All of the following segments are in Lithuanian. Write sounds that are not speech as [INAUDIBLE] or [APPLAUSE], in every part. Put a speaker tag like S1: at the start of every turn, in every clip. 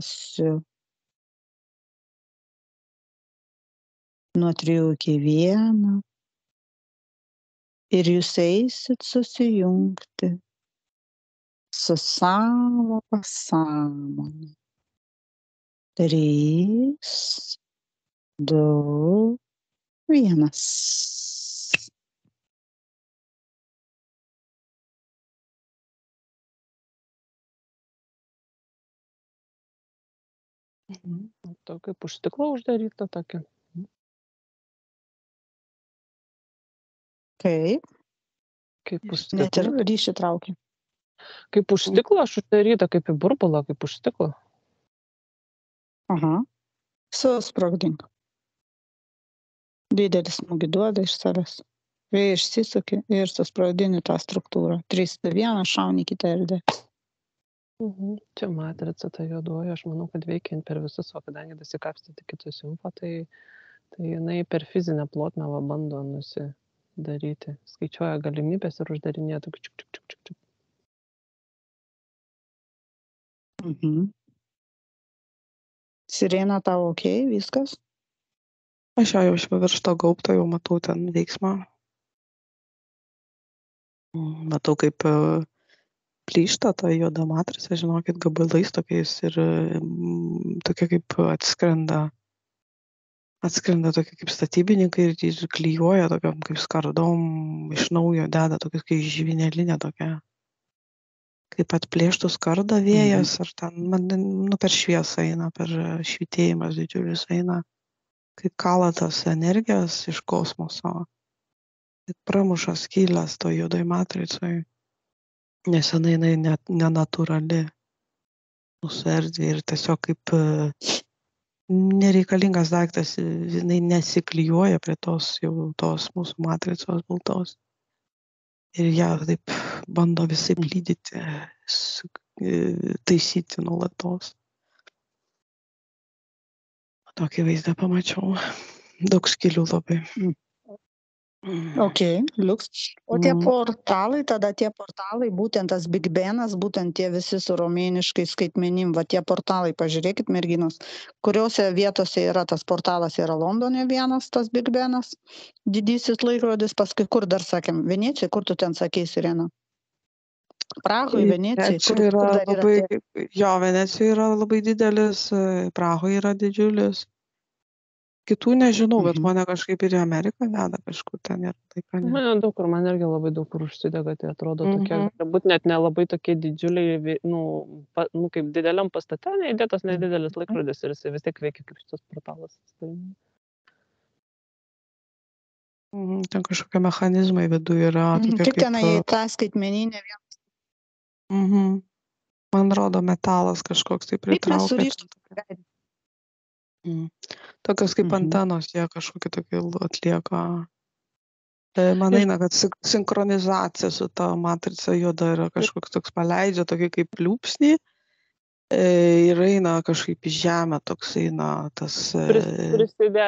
S1: skaičiuosiu nuo trijų iki vieno ir jūs eisit susijungti su savo pasąmone. Trys, du, vienas.
S2: Mhm. To kaip už stiklo uždaryta tokia.
S1: Kaip?
S2: Kaip už
S1: Net ir
S2: stiklo.
S1: ryšį traukia.
S2: Kaip už stiklo aš uždaryta, kaip į burbulą, kaip už stiklo.
S1: Aha. Susprogdink. Didelį smūgį duoda iš savęs. Vėjai išsisuki ir susprogdini tą struktūrą. 3, 2, 1, šauni kitą erdvę.
S2: Mhm. Čia matrica ta juodoji, aš manau, kad veikiant per visus, o kadangi dasikapstyti kitus info, tai, tai jinai per fizinę plotmę va bando nusidaryti. Skaičiuoja galimybės ir uždarinėja tokiu čiuk, čiuk, čiuk, čiuk.
S1: Mhm. Sirena tau ok, viskas?
S3: Aš jau iš virš to gaubto jau matau ten veiksmą. Matau, kaip e, plyšta ta juoda matrica, žinokit, gabalais tokiais ir mm, tokia kaip atskrenda. Atskrenda tokie kaip statybininkai ir ir klyjuoja tokiam kaip skardom iš naujo deda tokius kaip žvynelinė tokia. Kaip atplėštų skardą vėjas, ar ten, man, nu, per šviesą eina, per švitėjimas didžiulis eina kaip kala tas energijas iš kosmoso, ir pramuša skylės to juodoj matricoj, nes jinai jinai net nenatūrali mūsų erdvė ir tiesiog kaip e, nereikalingas daiktas, jinai nesiklyjuoja prie tos jau tos mūsų matricos baltos. Ir ją taip bando visai lydyti, e, taisyti nuolatos. Tokį vaizdą pamačiau. Daug skylių labai.
S1: Mm.
S3: Mm.
S1: Ok, liuks. O tie
S3: Mhm.
S1: portalai, tada tie portalai, būtent tas Big Benas, būtent tie visi su romėniškai skaitmenim, va tie portalai, pažiūrėkit, merginos, kuriuose vietose yra tas portalas, yra Londone vienas, tas Big Benas, didysis laikrodis, paskui kur dar sakėm, Venecijai, kur tu ten sakei, Sirena? Prahoje, Venecijai,
S3: Čia
S1: kur,
S3: yra
S1: kur dar yra
S3: labai,
S1: tie?
S3: jo, Venecijoje yra labai didelis, e, Prahoje yra didžiulis. Kitų nežinau, bet
S1: Mhm.
S3: mane kažkaip ir į Ameriką veda kažkur ten ir taip. ane.
S2: Mane daug kur, man irgi labai daug kur užsidega, tai atrodo tokie,
S3: Mhm.
S2: gali būt net nelabai tokie didžiuliai, nu, pa, nu kaip dideliam pastate, neįdėtas nedidelis laikrodis ir jis vis tiek veikia kaip šitas portalas. Tai,
S3: Mhm, Ten kažkokie mechanizmai viduje yra.
S1: Mhm,
S3: tokie
S1: Kaip tenai
S3: e,
S1: į tą skaitmeninę vietą?
S3: mhm. Man rodo metalas kažkoks tai
S1: Kaip mes
S3: pritraukia.
S1: surištum?
S3: Mhm. Tokios kaip
S1: Mhm.
S3: antenos, jie kažkokį tokį atlieka. E, Man eina, kad sin- sinchronizacija su ta matrica juoda yra kažkoks toks paleidžia tokį kaip pliūpsnį e, ir eina kažkaip į žemę toks eina tas e,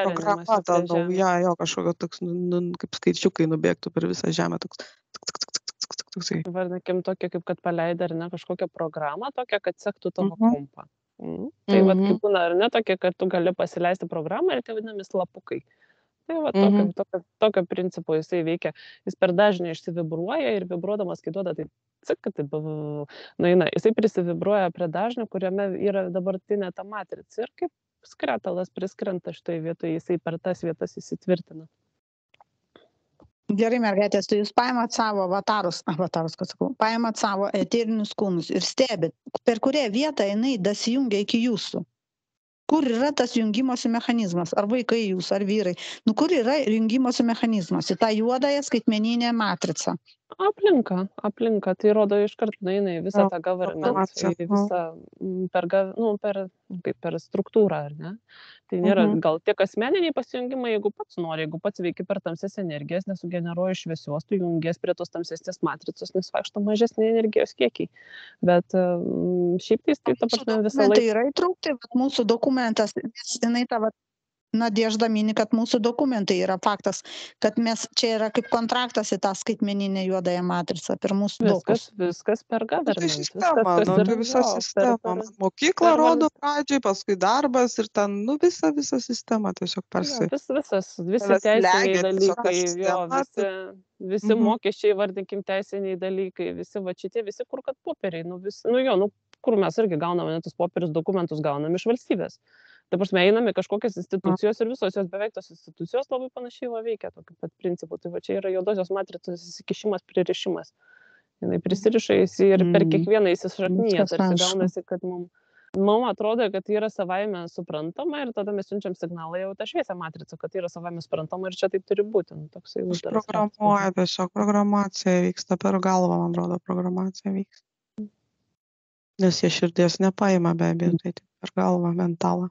S3: programa ta nauja, jo kažkokio toks, nu, nu, kaip skaičiukai nubėgtų per visą žemę toks. tuk, tuk, tuk.
S2: Vardinkim tokia, kaip kad paleidai ar ne kažkokią programą tokią, kad sektų tavo
S3: Mhm.
S2: kompą. Mm. Tai mhm. vad
S3: Mhm.
S2: kaip būna ar ne tokia, kad tu gali pasileisti programą ir tai vadinami slapukai. Tai va tokio,
S3: Mhm.
S2: tokio, tokio principo jisai veikia. Jis per dažnį išsivibruoja ir vibruodamas, kai duoda, tai cik, tai nueina. Jisai prisivibruoja prie dažnio, kuriame yra dabartinė ta matrica. Ir kaip skretalas priskrenta šitoje vietoje, jisai per tas vietas įsitvirtina.
S1: Gerai, mergaitės, tai jūs paimat savo avatarus, avatarus, kad sakau, paimat savo eterinius kūnus ir stebit, per kurią vietą jinai dasijungia iki jūsų. Kur yra tas jungimosi mechanizmas? Ar vaikai jūs, ar vyrai? Nu, kur yra jungimosi mechanizmas? Į tą juodąją skaitmeninę matricą.
S2: Aplinka, aplinka, tai rodo iškart nueina į visą tą government, į visą mm, per, gav- nu, per, kaip per struktūrą, ar ne? Tai nėra
S3: Mhm.
S2: gal tiek asmeniniai pasijungimai, jeigu pats nori, jeigu pats veiki per tamsės energijas, nesugeneruoji šviesios, tu jungies prie tos tamsesnės matricos, nes vaikšto mažesni energijos kiekiai. Bet mm, šiaip tai, tai ta
S1: Mūsų
S2: prasme visą
S1: dokumentai
S2: laiką.
S1: yra įtraukti, bet mūsų dokumentas, nes jinai tą, vat, Nadežda mini, kad mūsų dokumentai yra faktas, kad mes čia yra kaip kontraktas į tą skaitmeninę juodąją matricą per mūsų
S2: Viskas,
S1: dokus.
S2: viskas per
S3: Nu, Tai sistema, nu, tai visa
S2: jo, per,
S3: sistema.
S2: per,
S3: Mokykla
S2: per
S3: rodo pradžiai, paskui darbas ir ten, nu, visa, visa sistema tiesiog tarsi.
S2: vis, visas, visi teisiniai dalykai, jo,
S3: sistema,
S2: visi, visi
S3: Mhm.
S2: mokesčiai, vardinkim, teisiniai dalykai, visi va šitie, visi kur kad popieriai, nu, vis, nu jo, nu, kur mes irgi gauname tus popierius, dokumentus gauname iš valstybės. Ta prasme, einame kažkokias institucijos ir visos jos beveik tos institucijos labai panašiai va veikia tokiu pat principu. Tai va čia yra juodosios matricos įsikišimas, pririšimas. Jis prisiriša ir per
S1: Mm.
S2: kiekvieną įsišaknyje. Tarsi gaunasi, kad mums Mum atrodo, kad tai yra savaime suprantama ir tada mes siunčiam signalą jau tą šviesią matricą, kad tai yra savaime suprantama ir čia taip turi būti. Nu, toksai uždaras ratas.
S3: Užprogramuoja tiesiog, programacija vyksta per galvą, man atrodo, programacija vyksta. Nes jie širdies nepaima be abejo, tai per galvą, mentalą.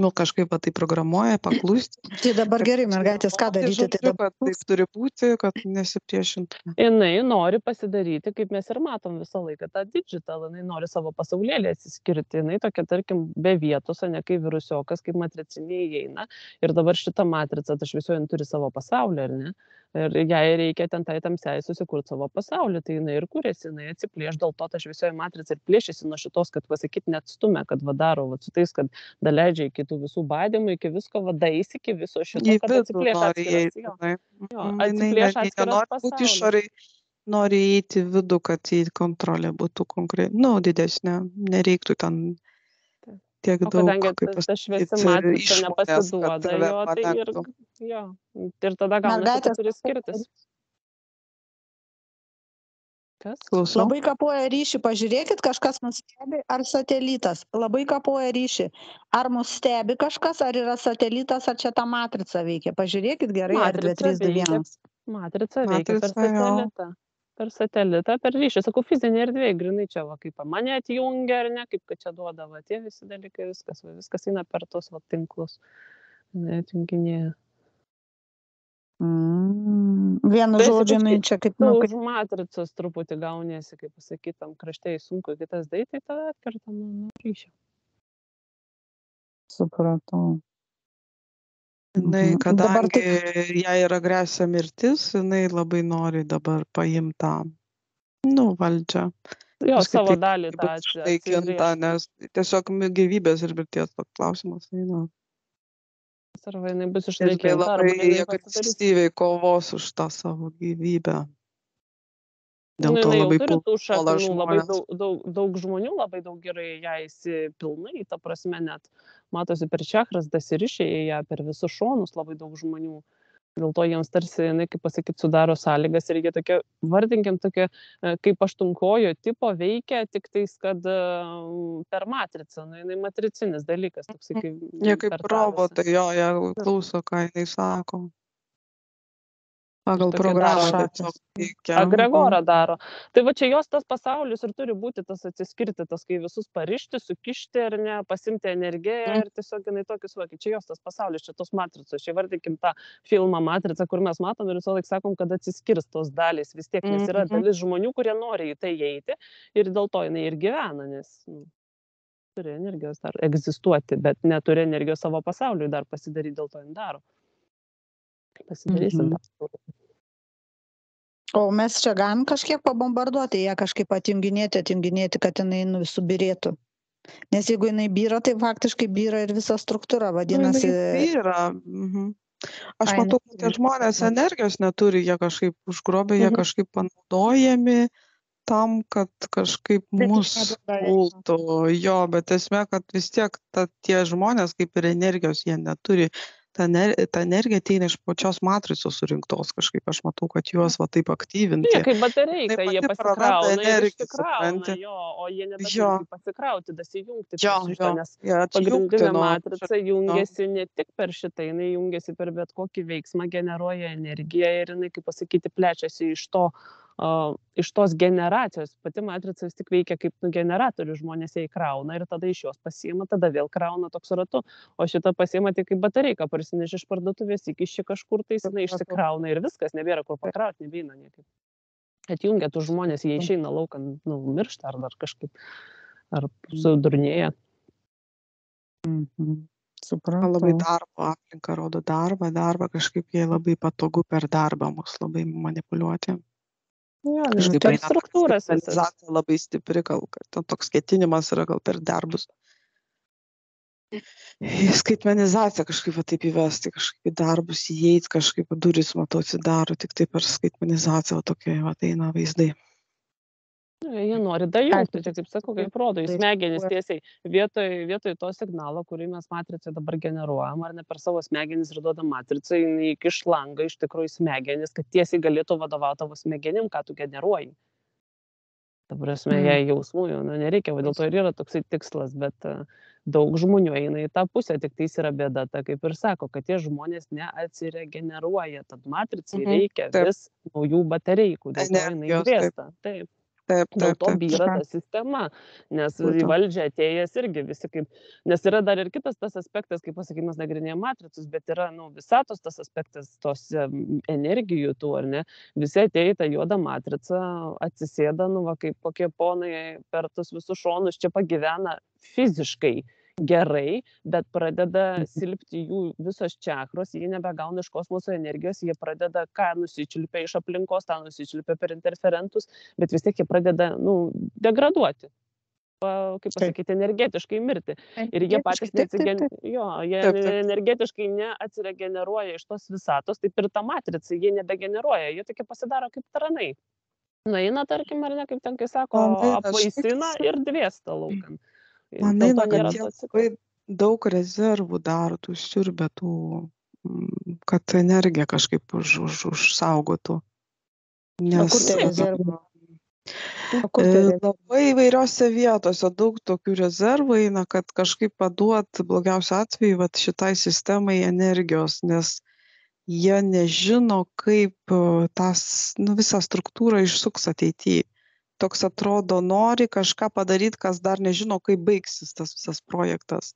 S3: Nu, kažkaip va tai programuoja, paklusti. [CLEARS THROAT]
S1: Tai dabar gerai, mergaitės, ką daryti? Tai dabar
S3: taip turi būti, kad nesipriešintume.
S2: jinai nori pasidaryti, kaip mes ir matom visą laiką, tą digital, jinai nori savo pasaulėlį atsiskirti, jinai tokia, tarkim, be vietos, o ne kaip virusiokas, kaip matricinė įeina. Ir dabar šitą matricą, ta šviesioji, jin turi savo pasaulį, ar ne? Ir jai reikia ten tai tamsiai susikurti savo pasaulį, tai jinai ir kūrėsi, jinai atsiplėš, dėl to ta šviesioji matrica ir plėšiasi nuo šitos, kad pasakyti net stumia, kad vadaro, va, su tais, kad daleidžia iki tų visų badimų, iki visko vadais, iki viso šito, kad
S3: vidų
S2: atsiplėš
S3: nori įeiti. Ne-
S2: atskiras pasaulis.
S3: nori įeiti vidų, kad į kontrolę būtų konkrečiai, nu, didesnė, nereiktų ten tiek
S2: O
S3: daug,
S2: kadangi
S3: kaip
S2: ta, ta šviesi matrica nepasiduoda, jo, tai ir, jo, ir tada
S1: Mergaitės,
S2: kad turi skirtis. Kas?
S3: Klausau.
S1: Labai kapoja ryšį, pažiūrėkit, kažkas mus stebi, ar satelitas. Labai kapoja ryšį. Ar mus stebi kažkas, ar yra satelitas, ar čia ta matrica veikia. Pažiūrėkit gerai, ar 2,
S2: Matrica
S1: 3, 2,
S2: veikia.
S1: 1.
S2: Matrica veikia per
S3: Matrica, jo.
S2: satelitą. Per satelitą, per ryšį. Sakau, fizinė erdvė, grinai čia, va, kaip mane atjungia, ar ne, kaip kad čia duoda, va, tie visi dalykai, viskas, va, viskas eina per tos, va, tinklus. Atjunginėja.
S1: Mm. Vienu
S2: Tu esi
S1: žodžiu,
S2: kažkaip-
S1: čia kaip, nu,
S2: už
S1: kaip
S2: matricos truputį gauniesi, kaip pasakyti, tam krašte į sunku, kitas dai, tai tada atkerta nuo ryšio.
S1: supratau.
S3: Jinai,
S1: Mhm. Dabar
S3: kadangi jai yra grėsia mirtis, jinai labai nori dabar paimti tą, nu, valdžią.
S2: Jo,
S3: Kažkaip
S2: savo dalį tą
S3: bus
S2: atsi-
S3: išnaikinta,
S2: atsigręžt.
S3: nes tiesiog gyvybės ir mirties toks klausimas. eina.
S2: Arba jinai bus arba
S3: labai agresyviai kovos už tą savo gyvybę. Dėl
S2: Nu,
S3: to labai
S2: tų šaknų, labai daug, daug, daug žmonių labai daug gerai ją įsipilnai, ta prasme net matosi per čakras, dasirišė ją per visus šonus labai daug žmonių. Dėl to jiems tarsi, jinai, kaip pasakyti, sudaro sąlygas ir jie tokie, vardinkim, tokie e, kaip aštunkojo tipo veikia, tik tais, kad e, per matricą, nu, jinai matricinis dalykas, toksai kaip...
S3: Jie kaip robotai, jo, jie klauso, ką jinai sako. Pagal programą
S1: daro
S3: tiesiog.
S2: Agregorą daro. Tai va čia jos tas pasaulis ir turi būti tas atsiskirti, tas, kai visus parišti, sukišti ar ne, pasimti energiją
S3: Mm.
S2: ir tiesiog jinai tokius, va, čia jos tas pasaulis, čia tos matricos, čia vardykim tą filmą matricą, kur mes matom ir visą laiką sakom, kad atsiskirs tos dalys vis tiek, nes yra
S3: Mhm.
S2: dalis žmonių, kurie nori į tai eiti ir dėl to jinai ir gyvena, nes nu, turi energijos dar egzistuoti, bet neturi energijos savo pasauliui dar pasidaryti, dėl to jin daro. Pasidarysim.
S1: Mhm.
S2: tą
S1: O mes čia galim kažkiek pabombarduoti, ją kažkaip atjunginėti, atjunginėti, kad jinai nu, subirėtų. Nes jeigu jinai byra, tai faktiškai byra ir visa struktūra, vadinasi.
S3: Tai yra. Mhm. Aš
S1: Ai,
S3: matau, kad tie
S1: neturi.
S3: žmonės energijos neturi, jie kažkaip užgrobė, jie
S2: Mhm.
S3: kažkaip panaudojami tam, kad kažkaip
S1: Bet
S3: mus pultų. Jo, bet esmė, kad vis tiek ta, tie žmonės kaip ir energijos jie neturi. Ta, ener, ta energija ateina iš pačios matricos surinktos kažkaip. Aš matau, kad juos va taip aktyvinti.
S2: Jie kaip batareika,
S3: Jinai
S2: jie pasikrauna ir
S3: energiją, supranti?
S2: jo, o jie nebeturi pasikrauti, dasijungti
S3: Jo,
S2: šitą,
S3: jo.
S2: nes
S3: atjungti
S2: pagrindinė
S3: nuo
S2: matrica jungiasi ne tik per šitą, jinai jungiasi per bet kokį veiksmą, generuoja energiją ir jinai, kaip pasakyti, plečiasi iš to, uh, iš tos generacijos. Pati matrica vis tik veikia kaip nu, generatorius, žmonės ją įkrauna ir tada iš jos pasiima, tada vėl krauna toks ratu, o šitą pasiima tik kaip batareika, parsineš iš parduotuvės, įkiši kažkur tai, jinai išsikrauna ir viskas, nebėra kur pakrauti, nebeina niekaip atjungia tų žmonės, jie išeina laukan, nu, miršta ar dar kažkaip, ar sudurnėja.
S1: Mhm. supratau.
S3: Labai darbo aplinką rodo darbą, darbą kažkaip jie labai patogu per darbą mus labai manipuliuoti.
S2: Jo, nes
S3: Kažkaip
S2: per
S3: eina ta
S2: struktūras
S3: skaitmenizacija labai stipri, gal ten toks ketinimas yra gal per darbus. Į Skaitmenizaciją kažkaip taip įvesti, kažkaip į darbus įeiti, kažkaip duris matau atsidaro, tik tai per skaitmenizaciją tokie va eina vaizdai.
S2: Nu, Jie nori dajungti, čia kaip sakau, kaip rodo, smegenis
S1: reaguoja.
S2: tiesiai vietoj, vietoj to signalo, kurį mes matricoje dabar generuojam, ar ne per savo smegenis ir duodam matricą, jinai įkiš langą iš tikrųjų į smegenis, kad tiesiai galėtų vadovauti tavo smegenim, ką tu generuoji. Ta prasme,
S1: Mm.
S2: jai jausmų jau nu, nereikia, dėl to ir yra toksai tikslas, bet daug žmonių eina į tą pusę, tik tai yra bėda, ta kaip ir sako, kad tie žmonės neatsiregeneruoja, tad matricai
S3: Mhm,
S2: reikia
S3: taip.
S2: vis naujų baterijų, dėl to jinai
S3: Energijos, taip.
S2: grėsta. Taip.
S3: Taip,
S2: Dėl to byra ta sistema, nes į valdžią atėjęs irgi visi kaip, nes yra dar ir kitas tas aspektas, kaip pasakyti, mes nagrinėjame matricus, bet yra, nu, visatos tas aspektas, tos energijų tų, ar ne, visi atėjo į tą juodą matricą, atsisėda, nu, va, kaip kokie ponai per tus visus šonus čia pagyvena fiziškai gerai, bet pradeda silpti jų visos čakros, jie nebegauna iš kosmoso energijos, jie pradeda ką nusičiulpia iš aplinkos, tą nusičiulpia per interferentus, bet vis tiek jie pradeda, nu, degraduoti. Kaip pasakyti, energetiškai mirti. Ir jie patys neatsigen... jo, jie
S3: Taip, taip.
S2: energetiškai neatsiregeneruoja iš tos visatos, taip ir tą matricą jie nebegeneruoja, jie tokie pasidaro kaip taranai. Nueina, tarkim, ar ne, kaip ten, kai sako, apvaisina ir dviesta laukan.
S3: Man
S2: Dėl to
S3: eina, kad jie labai daug rezervų daro, tų siurbė, tų, mm, kad energija kažkaip už, už, užsaugotų. Nes E,
S1: tie rezervai?
S3: Labai įvairiose vietose daug tokių rezervų eina, kad kažkaip paduot blogiausiu atveju vat, šitai sistemai energijos, nes jie nežino, kaip e, tas, nu, visą struktūrą išsuks ateityje. Toks atrodo, nori kažką padaryti, kas dar nežino, kaip baigsis tas visas projektas.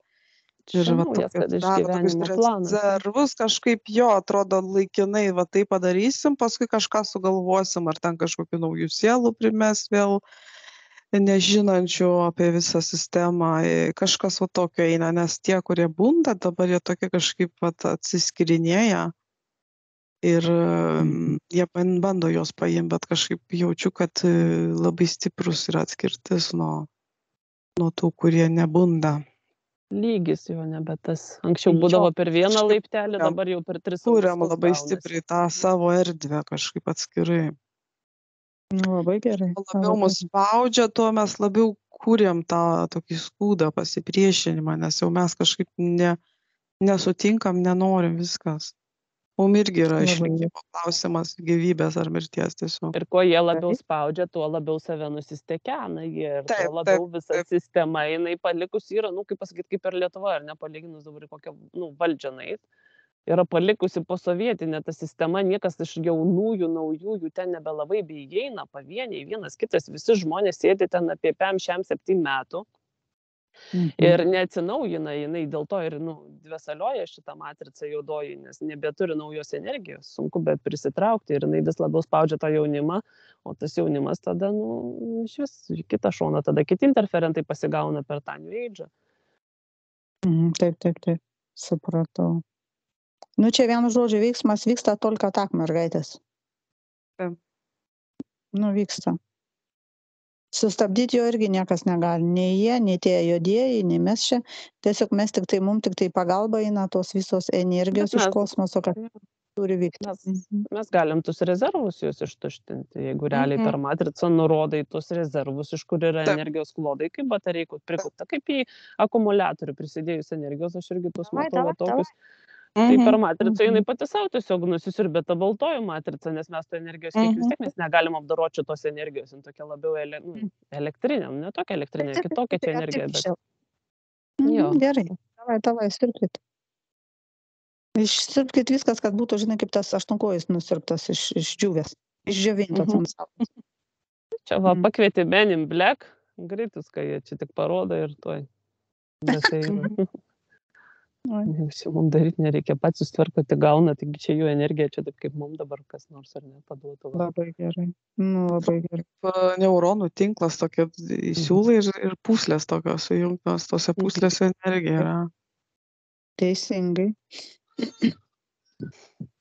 S3: Ir va tokius
S2: kad
S3: daro tokius rezervus, kažkaip jo atrodo laikinai, va tai padarysim, paskui kažką sugalvosim, ar ten kažkokių naujų sielų primes vėl, nežinančių apie visą sistemą. Kažkas va tokio eina, nes tie, kurie bunda, dabar jie tokie kažkaip vat, atsiskirinėja. Ir mm, jie ban- bando juos paimti, bet kažkaip jaučiu, kad e, labai stiprus yra atskirtis nuo, nuo tų, kurie nebunda.
S2: Lygis jo nebe tas. Anksčiau būdavo per vieną laiptelį, dabar jau per tris. Aukštus
S3: labai
S2: gaunasi.
S3: stipriai tą savo erdvę kažkaip atskirai.
S1: Nu, Labai gerai.
S3: Kuo labiau mus spaudžia, tuo mes labiau kūrėm tą tokį skūdą pasipriešinimą, nes jau mes kažkaip ne, nesutinkam, nenorim viskas. Mums irgi yra išlikimo klausimas gyvybės ar mirties tiesiog.
S2: Ir kuo jie labiau spaudžia, tuo labiau save nusistekena jie. Ir
S3: Taip,
S2: tuo labiau
S3: taip,
S2: visa
S3: taip.
S2: sistema jinai palikus yra, nu, kaip pasakyti, kaip ir Lietuva, ar ne, palyginus dabar kokią, nu, valdžią nait. Yra palikusi po sovietinę tą sistemą, niekas iš jaunųjų, naujųjų ten nebelabai beįeina, pavieniai, vienas kitas, visi žmonės sėdi ten apie 5-7 metų
S1: Mhm.
S2: ir neatsinaujina jinai dėl to ir nu dvesalioja šita matrica juodoji nes nebeturi naujos energijos sunku bet prisitraukti ir jinai vis labiau spaudžia tą jaunimą o tas jaunimas tada nu išvis į kitą šoną tada kiti interferentai pasigauna per tą new age'ą
S1: Mhm, Taip, taip, taip. Supratau. Nu, čia vienu žodžiu veiksmas vyksta tolka tak, mergaitės.
S3: Taip.
S1: Nu, vyksta. Sustabdyti jo irgi niekas negali. Nei jie, nei tie juodieji, nei mes čia. Tiesiog mes tik tai, mums tik tai pagalba eina tos visos energijos iš
S2: mes-
S1: kosmoso, kad turi vykti.
S2: mes
S1: Mhm.
S2: mes galim tuos rezervus juos ištuštinti jeigu realiai per matricą nurodai tuos rezervus iš kur yra
S3: Taip.
S2: energijos klodai kaip batareikų prikaupta kaip į akumuliatorių prisidėjus energijos aš irgi tuos
S1: Davai,
S2: matau va
S1: davai,
S2: tokius tai per
S3: Mhm.
S2: matricą jinai
S1: Mhm.
S2: pati sau tiesiog nusisiurbia tą baltoji matrica nes mes to energijos kiekį vis
S3: Mhm.
S2: tiek mes negalim apdorot šitos energijos jin tokia labiau ele nu elektrinė nu ne tokia elektrinė kitokia čia energija bet. Jo.
S1: Mhm, Gerai, davai, davai, sirpkit. Išsirpkit viskas, kad būtų, žinai, kaip tas aštunkojus nusirptas iš, išdžiūvęs, išdžiovintas
S2: Mhm.
S1: ant saulės.
S2: čia va
S1: Mhm.
S2: pakvietė Men in Black greitus kai jie čia tik parodo ir tuoj beseina [LAUGHS]
S1: Oi.
S2: Jau mums daryti nereikia, pats susitvarkoti gauna, taigi čia jų energija, čia taip kaip mums dabar kas nors ar ne paduotų.
S1: Labai gerai. Nu, labai gerai.
S3: Pa- neuronų tinklas tokia įsiūlai ir, ir pūslės tokios sujungtos, tose
S2: Mhm.
S3: pūslėse energija yra.
S1: teisingai. [CLEARS THROAT]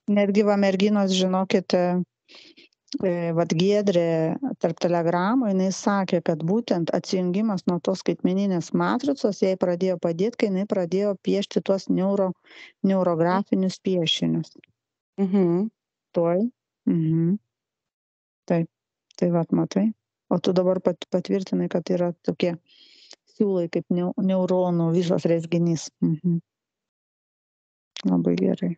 S1: Netgi va merginos, žinokite, vat Giedrė tarp telegramų, jinai sakė, kad būtent atsijungimas nuo tos skaitmeninės matricos jai pradėjo padėti, kai jinai pradėjo piešti tuos neuro, neurografinius piešinius.
S3: Mhm.
S1: Tuoj. Mhm. Taip, tai vat matai. O tu dabar pat, patvirtinai, kad yra tokie siūlai kaip neu, neuronų visas rezginys. Mhm. Labai gerai.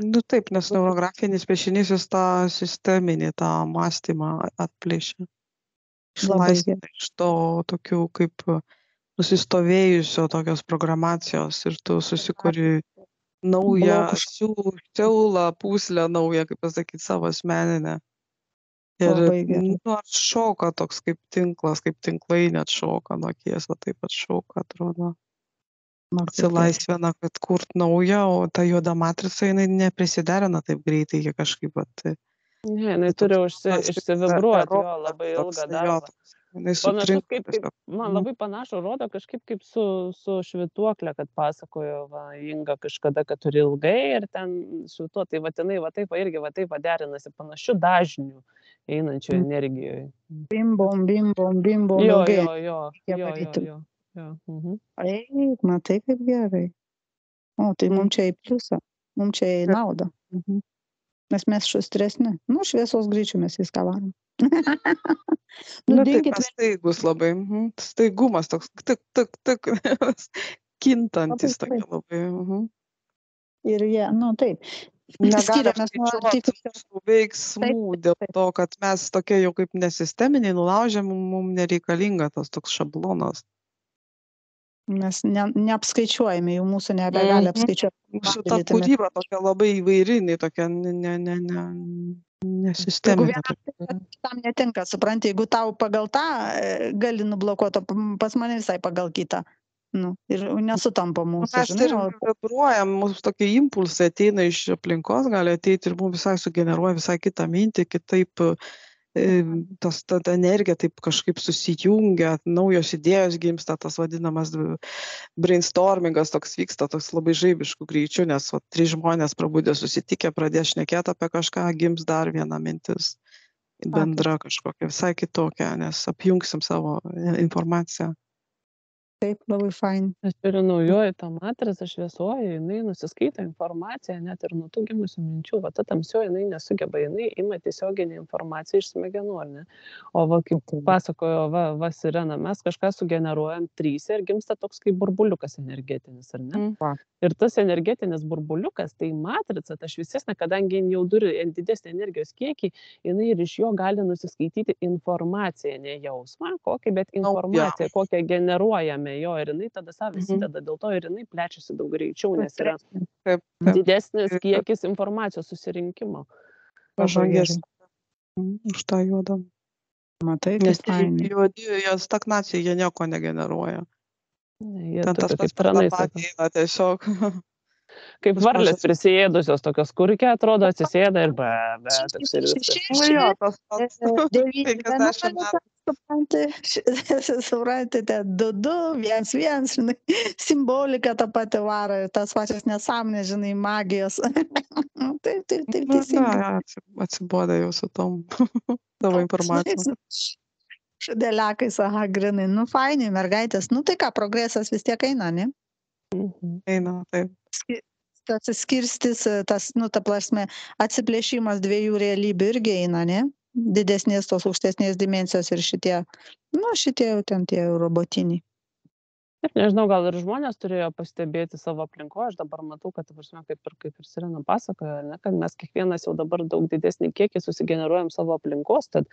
S3: Nu taip, nes neurografinis piešinys jis tą sisteminį, tą mąstymą atplėšia. Išlaisvina iš to tokių kaip nusistovėjusio tokios programacijos ir tu susikuri naują
S1: Blokų.
S3: siū- siaulą, pūslę naują, kaip pasakyti, savo asmeninę. Ir nu, atšoka toks kaip tinklas, kaip tinklai net šoka nuo akies, o taip atšoka, atrodo. Atsilaisvina, kad kurt naują, o ta juoda matrica, jinai neprisiderina taip greitai, jie kažkaip, vat,
S2: Ne, jinai
S3: Tai
S2: turi užsi, išsivibruoti jo labai ilgą darbą. Panašus kaip, kaip man labai panašu rodo kažkaip kaip su, su švituoklė, kad pasakojo va, Inga kažkada, kad turi ilgai ir ten švituo, tai va jinai va taip va irgi va taip va derinasi panašių dažnių einančių energijoje.
S1: Bim bom, bim bom, bim bom.
S2: Jo, jo, jo, jo, jo, jo, jo. Mhm.
S1: Eik, matai kaip gerai. O, tai mums čia į pliusą, mums čia į naudą.
S3: Mhm.
S1: Nes mes šustresni. Nu, šviesos greičiu mes viską varom. [LAUGHS]
S3: Nu,
S1: nu,
S3: mes staigus labai. Mhm. Staigumas toks, tik, tik, tik, [LAUGHS] kintantis tokia labai. Mhm.
S1: ir jie, nu taip. Skiriamės nuo
S3: apskaičiuoti
S1: artificial.
S3: mūsų veiksmų dėl to, kad mes tokie jau kaip nesisteminiai nulaužėm, mums nereikalinga tas toks šablonas.
S1: Mes ne, neapskaičiuojame, jau mūsų nebegali
S3: Mhm.
S1: apskaičiuoti.
S3: Mūsų ta kūryba tokia labai įvairi, jinai tokia ne, ne, ne, ne, nesisteminė.
S1: Tam netinka, supranti, jeigu tau pagal tą e, gali nublokuoti, pas mane visai pagal kitą. Nu, ir nesutampa
S3: Nu,
S1: mūsų,
S3: Mes
S1: žinai,
S3: ir vibruojam, mūsų tokie impulsai ateina iš aplinkos, gali ateiti ir mums visai sugeneruoja visai kitą mintį, kitaip e, tas, ta, ta energija taip kažkaip susijungia, naujos idėjos gimsta, tas vadinamas brainstormingas toks vyksta, toks labai žaibiškų greičių, nes va, trys žmonės prabūdė susitikę, pradės šnekėti apie kažką, gims dar viena mintis bendra kažkokia visai kitokia, nes apjungsim savo e, informaciją.
S1: Taip labai fain.
S2: Aš turiu naujoji ta matrica šviesoji, jinai nusiskaito informaciją net ir nuo tų gimusių minčių. Va ta tamsioji jinai nesugeba, jinai ima tiesioginį informaciją iš smegenų, ar ne? O va kaip pasakojo va, va Sirena, mes kažką sugeneruojam trys ir gimsta toks kaip burbuliukas energetinis, ar ne?
S3: Mm.
S2: Ir tas energetinis burbuliukas, tai matrica, ta šviesesnė, kadangi jin jau turi didesnį energijos kiekį, jinai ir iš jo gali nusiskaityti informaciją, ne jausmą kokį, bet informaciją, kokią generuojame jo ir jinai tada savai
S3: Mhm.
S2: įsideda, dėl to ir jinai plečiasi daug greičiau, nes yra didesnis kiekis informacijos susirinkimo.
S3: pažangesnė Mm, už tą juodą.
S1: Matai,
S3: Nes
S1: fain.
S3: juodi, jie stagnacija, jie nieko negeneruoja.
S2: Ne, Jie
S3: Ten tas pats eina tiesiog. [LAUGHS]
S2: kaip varlės prisėdusios, tokios kurkia atrodo atsisėda ir be, be, toks ir viskas. [LAUGHS]
S3: Jo, tas pats.
S1: Devyni
S3: 50 metų.
S1: supranti, [LAUGHS] suprantate, du, du, viens, viens, žinai, [LAUGHS] simbolika ta pati varo ir tas pačias nesąmonės, žinai, magijos. [LAUGHS] taip, taip, taip, teisingai.
S3: na, atsi- atsibodę jau su tom tavo informacijom.
S1: Šudeliakais, aha, grinai, nu fainai, mergaitės, nu tai ką, progresas vis tiek eina, ne?
S2: Mhm.
S3: Eina, taip.
S1: Tas skirstis, tas, nu, ta prasme, atsiplėšimas dviejų realybių irgi eina, ne? Didesnės tos aukštesnės dimensijos ir šitie, nu, šitie jau ten tie jau robotiniai.
S2: Ir nežinau, gal ir žmonės turėjo pastebėti savo aplinkoje. Aš dabar matau, kad, ta prasme, kaip ir, kaip ir Sirena pasakojo, ar ne, kad mes kiekvienas jau dabar daug didesnį kiekį susigeneruojam savo aplinkos. Tad,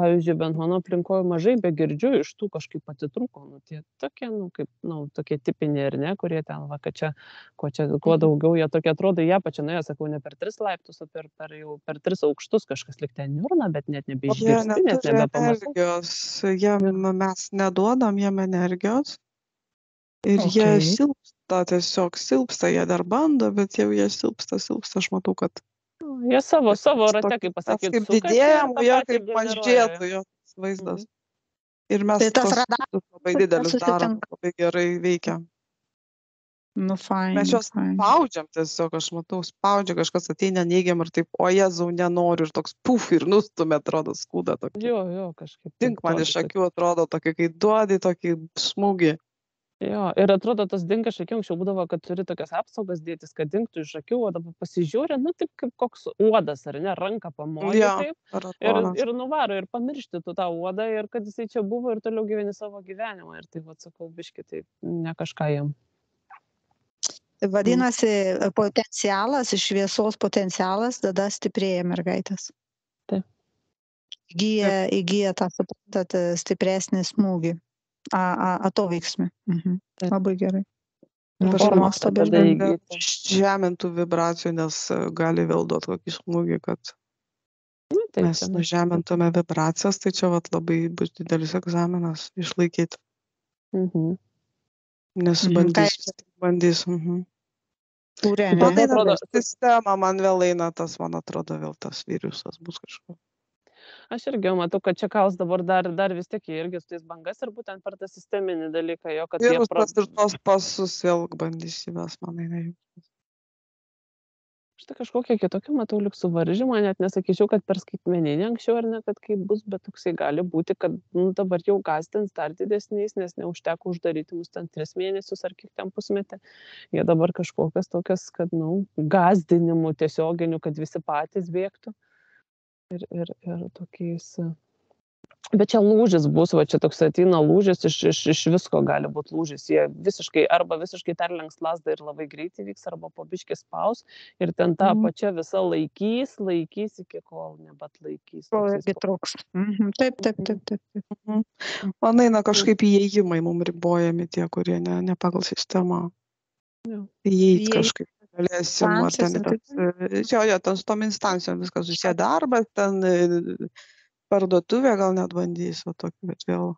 S2: pavyzdžiui, bent mano aplinkoje mažai be girdžiu iš tų kažkaip atitrūko. Nu, tie tokie, nu, kaip, nu, tokie tipiniai, ar ne, kurie ten, va, kad čia, ko čia, kuo daugiau jie tokie atrodo, jie pačiu nuėjo, sakau, ne per tris laiptus, o per, per, jau, per tris aukštus kažkas liktai niurna, bet net nebeišgirsti, net
S3: neturi
S2: nebepamatau.
S3: energijos, jiem mes neduodam jiem energijos. Ir jie
S1: Okei.
S3: silpsta, tiesiog silpsta, jie dar bando, bet jau jie silpsta, silpsta, aš matau, kad
S2: Jie savo, savo rate, kaip pasakyti,
S3: kaip didėjom, o jie kaip mažėtų jo tas
S2: Mhm.
S3: vaizdas. Ir mes
S1: Tai tas radaras
S3: labai didelius darom, labai gerai veikia.
S1: Nu, fain.
S3: Mes juos spaudžiam tiesiog, aš matau, spaudžia kažkas ateina neigiam ir taip, o jezau, nenoriu ir toks puf ir nustumė, atrodo, skūda tokį.
S2: Jo, jo, kažkaip.
S3: Dink man iš akių, atrodo, tokį, kai duodi tokį smūgį.
S2: Jo, ir atrodo, tas dinga iš akių, anksčiau būdavo, kad turi tokias apsaugas dėtis, kad dingtų iš akių, o dabar pasižiūrė, nu, taip kaip koks uodas, ar ne, ranką pamoja.
S3: Ar
S2: ir, ir nuvaro, ir pamiršti tu tą uodą, ir kad jisai čia buvo ir toliau gyveni savo gyvenimą. Ir taip atsakau, biški, tai ne kažką jam.
S1: Vadinasi, potencialas, šviesos potencialas tada stiprėja mergaitės.
S2: Taip.
S1: Įgyja, įgyja tą, suprantat, stipresnį smūgį, a, a, atoveiksmį. Mhm. Labai gerai.
S2: Formos
S1: nuostabi
S2: tada
S3: žemintų vibracijų, nes e, gali vėl duoti kokį smūgį, kad
S2: Nu, taip,
S3: mes nužemintume vibracijas, tai čia vat, labai bus didelis egzaminas išlaikyti.
S2: Mhm.
S3: Nes
S1: Mhm.
S3: bandys,
S1: jūs-
S3: bandys. Mhm.
S1: Kūrė,
S2: Man atrodo-
S3: per sistemą, man vėl eina tas, man atrodo, vėl tas virusas bus kažkoks.
S2: Aš irgi matau, kad čia kaus dabar dar, dar vis tiek irgi su tais bangas ir būtent per tą sisteminį dalyką, jo, kad jie
S3: Virusas ir tos pasus vėl bandys įves, man eina. jau.
S2: Aš tai kažkokią kitokią matau lyg suvaržymą, net nesakyčiau, kad per skaitmeninį anksčiau ar ne, kad kaip bus, bet toksai gali būti, kad nu, dabar jau gazdins dar didesniais, nes neužteko uždaryti mus ten tris mėnesius ar kiek ten pusmetį. Jie dabar kažkokias tokias, kad, nu, gazdinimų tiesioginių, kad visi patys bėgtų. Ir, ir, ir tokiais. Bet čia lūžis bus, va čia toks ateina lūžis, iš, iš, iš visko gali būti lūžis. Jie visiškai arba visiškai perlenks lasdą ir labai greitai vyks, arba pabiškis spaus ir ten ta
S3: Mhm.
S2: pačia visa laikys, laikys iki kol nebat laikys.
S1: Kol irgi truks. Mhm. Taip, taip, taip, taip. taip.
S3: Man eina kažkaip įėjimai mums ribojami tie, kurie ne, ne pagal sistemą.
S2: Jo.
S3: Įeit
S1: Įeit
S3: kažkaip galėsim, ar ten tas, e, jo, jo, ten su tom instancijom viskas susiję darbas, ten e, parduotuvė gal net bandys, o tokį, bet vėl.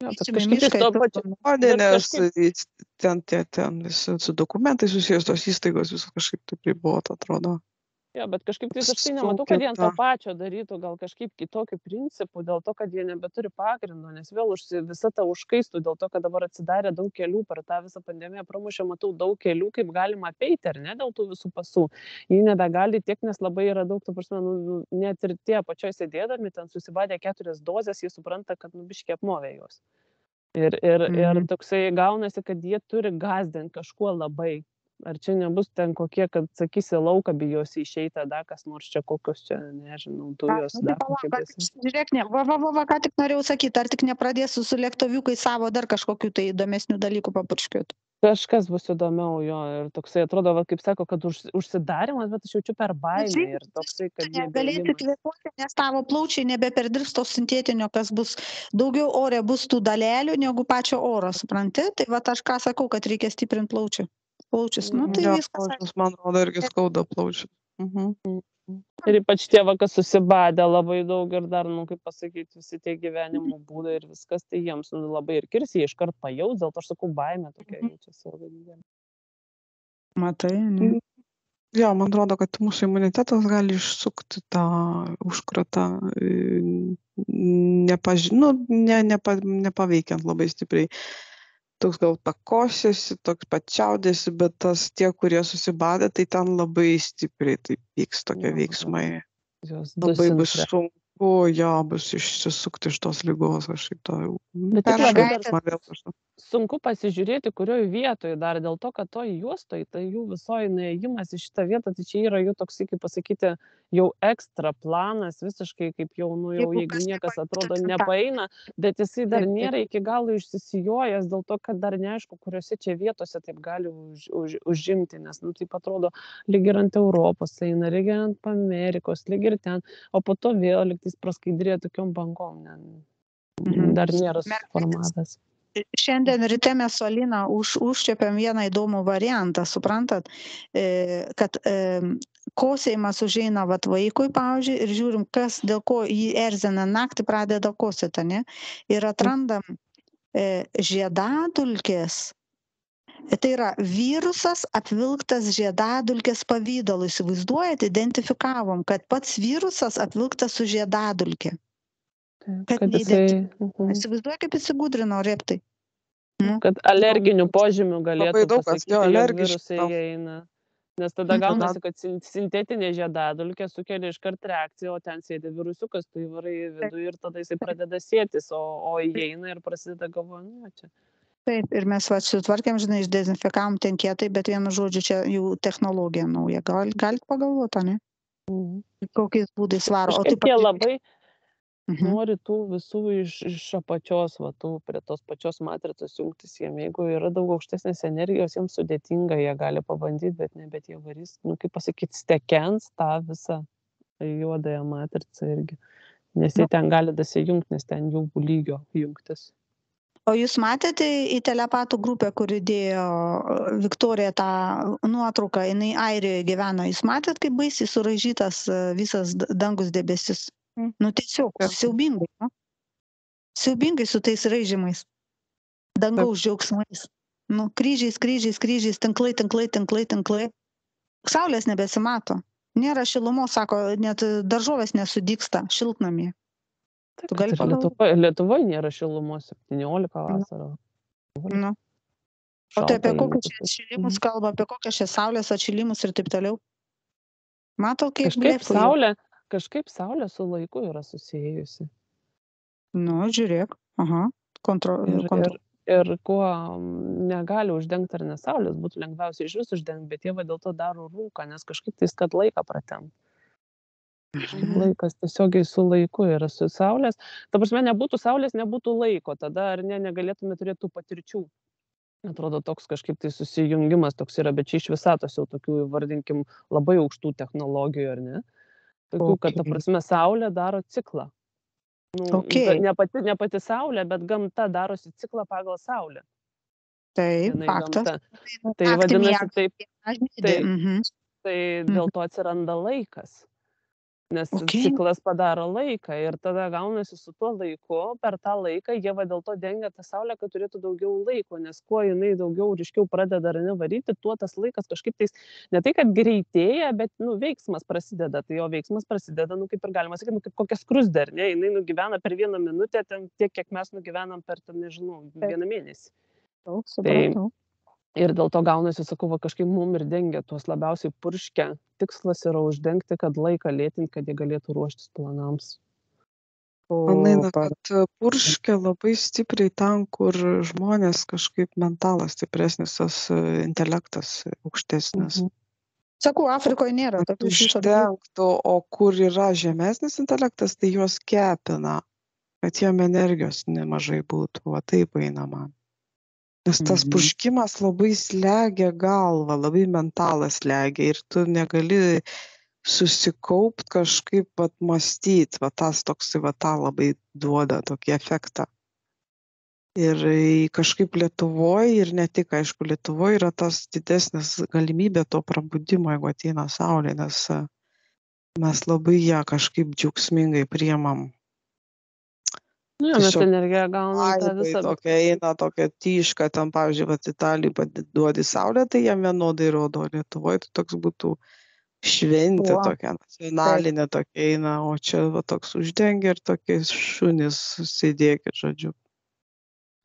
S2: Jo, kažkaip pačiu-
S1: taip
S3: Kodėlės
S2: kažkaip-
S3: ten, tie, ten visi su dokumentais susijęs tos įstaigos viskas kažkaip taip ribota, atrodo.
S2: Jo, bet kažkaip tai visiškai nematau, kad jie ant to pačio darytų, gal kažkaip kitokiu principu, dėl to, kad jie nebeturi pagrindo, nes vėl užsi, visa ta užkaistų, dėl to, kad dabar atsidarė daug kelių per tą visą pandemiją, pramušė, matau, daug kelių, kaip galima apeiti, ar ne, dėl tų visų pasų. Jie nebegali tiek, nes labai yra daug, tu prasme, nu, nu, net ir tie pačioj sėdėdami, ten susibadė keturias dozes, jie supranta, kad nubiškiai apmovė juos. Ir, ir, ir
S1: Mhm.
S2: toksai gaunasi, kad jie turi gazdinti kažkuo labai. Ar čia nebus ten kokie, kad sakysi, lauką bijosi išeiti, tada kas nors čia kokios čia, nežinau, dujos,
S1: nu,
S2: dar
S1: tai
S2: kokie
S1: bet
S2: bus.
S1: Žiūrėk, ne, va, va, va, va, ką tik norėjau sakyti, ar tik nepradėsiu su lėktuviukai savo dar kažkokiu tai įdomesnių dalykų papurškiuoti.
S2: Kažkas bus įdomiau jo ir toksai atrodo, va, kaip sako, kad už, užsidarimas, bet aš jaučiu per baimę ir toksai, kad
S1: Negalėsi kvėpuoti, nes tavo plaučiai nebeperdirbs to sintetinio, kas bus daugiau ore bus tų dalelių negu pačio oro, supranti? Tai va aš ką sakau, kad reikia stiprinti plaučių. Plaučius, nu tai
S3: Jo,
S1: viskas.
S3: plaučius, man rodo, irgi skauda plaučius. Mhm.
S2: Ir ypač tie, va, kas susibadė labai daug ir dar, nu, kaip pasakyti, visi tie gyvenimo būdai ir viskas, tai jiems nu, labai ir kirsi, jie iškart pajaus, dėl to aš sakau, baimė tokia jaučiasi labai didelė.
S1: Matai, ne?
S3: Jo, man atrodo, kad mūsų imunitetas gali išsukti tą užkratą, nepaži... nu, ne, nepa, nepaveikiant labai stipriai. Toks gal pakosėsi, toks pačiaudėsi, bet tas tie, kurie susibadė, tai ten labai stipriai taip vyks tokie veiksmai.
S2: Jos
S3: Labai bus
S2: dusintra.
S3: sunku, jo, bus išsisukti iš tos lygos kažkaip to jau.
S2: Bet tik sunku pasižiūrėti, kurioje vietoje dar dėl to, kad to juostoje, tai jų visoji nuėjimas į šitą vietą, tai čia yra jų toks, kaip pasakyti, jau ekstra planas, visiškai kaip jau, nu, jau,
S1: Jeigu
S2: jeigu
S1: kas
S2: niekas atrodo nepaeina, bet jisai dar nėra iki galo išsisijojęs dėl to, kad dar neaišku, kuriuose čia vietose taip gali už, už, užimti, nes, nu, taip atrodo, lyg ir ant Europos eina, lyg ir ant Amerikos, lyg ir ten, o po to vėl liktais praskaidrė tokiom bangom, ne,
S1: Mhm.
S2: dar nėra suformavęs.
S1: Šiandien ryte mes su Alina už, užčiapėm vieną įdomų variantą, suprantat, e, kad e, kosėjimas užeina vat vaikui, pavyzdžiui, ir žiūrim, kas dėl ko jį erzina naktį, pradeda kosėti, ne? Ir atrandam e, žiedadulkės. Tai yra virusas apvilktas žiedadulkės pavydalu. Įsivaizduojate, identifikavom, kad pats virusas apvilktas su žiedadulkė.
S2: Taip,
S1: Kad
S2: kad jisai. Mhm.
S1: Įsivaizduoju, kaip įsigudrino reptai. Nu,
S2: kad alerginių požymių galėtų
S3: daug kas, jo, tau.
S2: įeina. Nes tada gaunasi, kad sin- sintetinė žiedadulkė sukelia iškart reakciją, o ten sėdi virusiukas, tu įvarai į vidų ir tada jisai pradeda sėtis, o, o įeina ir prasideda galvoju, nu čia.
S1: taip, ir mes va sutvarkėm, žinai, išdezinfekavom ten kietai, bet vienu žodžiu, čia jų technologija nauja. Gal, galit pagalvoti, ne?
S2: Mhm.
S1: Kokiais būdais varo. O taip pat-
S2: labai
S1: Mhm.
S2: nori tų visų iš, iš apačios, va, tų prie tos pačios matricos jungtis jiem. Jeigu yra daug aukštesnės energijos, jiems sudėtinga, jie gali pabandyti, bet ne, bet jie varys, nu, kaip pasakyti, stekens tą visą juodąją matricą irgi. Nes jie
S1: Nu.
S2: ten gali dasijungti, nes ten jų lygio jungtis.
S1: O jūs matėte į telepatų grupę, kur įdėjo Viktorija tą nuotrauką, jinai Airijoje gyveno. Jūs matėt, kaip baisiai suražytas visas dangus debesis? Nu tiesiog, siaubingai. Nu? Siaubingai su tais raižymais. Dangaus džiaugsmais. Nu, kryžiais, kryžiais, kryžiais, tinklai, tinklai, tinklai, tinklai. Saulės nebesimato. Nėra šilumos, sako, net daržovės nesudyksta šiltnamį. Tu gali pagalvot.
S2: Lietuvoje Lietuvoj nėra šilumos 17 vasarą.
S1: Nu. O tai apie kokius čia atšilimus kalba, apie kokias čia saulės atšilimus ir taip toliau. Matot, kaip
S2: Kažkaip
S1: blefų jie?
S2: Kažkaip saulė su laiku yra susijusi.
S1: Nu, žiūrėk. Aha. Kontro,
S2: Ir,
S1: kontro.
S2: ir, ir kuo negali uždengti ar nesaulės, būtų lengviausia iš vis uždengti, bet jie dėl to daro rūką, nes kažkaip tais, kad laiką pratem. Kažkaip
S1: Mhm.
S2: laikas tiesiogiai su laiku yra su saulės. Ta prasme, nebūtų saulės, nebūtų laiko, tada ar ne, negalėtume turėti tų patirčių. Atrodo, toks kažkaip tai susijungimas toks yra, bet čia iš visatos jau tokių, vardinkim, labai aukštų technologijų, ar ne? Tokių, kad, ta prasme, saulė daro ciklą. Nu,
S1: Okei.
S2: ne, pati, ne pati saulė, bet gamta darosi ciklą pagal saulę.
S1: Taip,
S2: Jinai
S1: faktas.
S2: gamta. Tai vadinasi, taip,
S1: aš žydė.
S2: tai-
S1: Mhm.
S2: tai
S1: Mhm.
S2: dėl to atsiranda laikas. Nes
S1: Okei.
S2: ciklas padaro laiką ir tada gaunasi su tuo laiku, per tą laiką jie va dėl to dengia tą saulę, kad turėtų daugiau laiko, nes kuo jinai daugiau ryškiau pradeda ar ne varyti, tuo tas laikas kažkaip tais ne tai, kad greitėja, bet nu, veiksmas prasideda. Tai jo veiksmas prasideda, nu, kaip ir galima sakyti, nu, kaip kokia skrusdė, ar ne? Jinai nugyvena per vieną minutę, ten tiek, kiek mes nugyvenam per, ten, nežinau, vieną mėnesį.
S1: Taip, supratau.
S2: Ir dėl to gaunasi, sakau, va, kažkaip mum ir dengia tuos labiausiai purškę. Tikslas yra uždengti, kad laiką lėtinti, kad jie galėtų ruoštis planams.
S3: Man eina,
S1: O, pa-
S3: kad e, purškia labai stipriai ten, kur žmonės kažkaip mentalas stipresnis, tas e, intelektas aukštesnis.
S2: Mhm.
S1: Sakau, Afrikoje nėra tokių iš viso dalykų.
S3: uždengtų, o kur yra žemesnis intelektas, tai juos kepina, kad jiem energijos nemažai būtų. Va taip eina man. Nes tas
S1: Mhm.
S3: purškimas labai slegia galvą, labai mentalas slegia ir tu negali susikaupt kažkaip vat mąstyt, va tas toksai va tą labai duoda tokį efektą. Ir kažkaip Lietuvoje ir ne tik, aišku, Lietuvoje yra tas didesnis galimybė to prabudimo, jeigu ateina saulė, nes e, mes labai ją kažkaip džiaugsmingai priemam.
S2: Nu, jo, mes energiją gaunam tą visą.
S3: tokia eina tokia tyška, ten, pavyzdžiui, vat Italijai pati duodi saulę, tai jam vienodai rodo, Lietuvoje tai toks būtų šventė
S1: Tuo.
S3: tokia nacionalinė tokia eina, o čia va toks uždengia ir tokie šunys sėdėkit, žodžiu,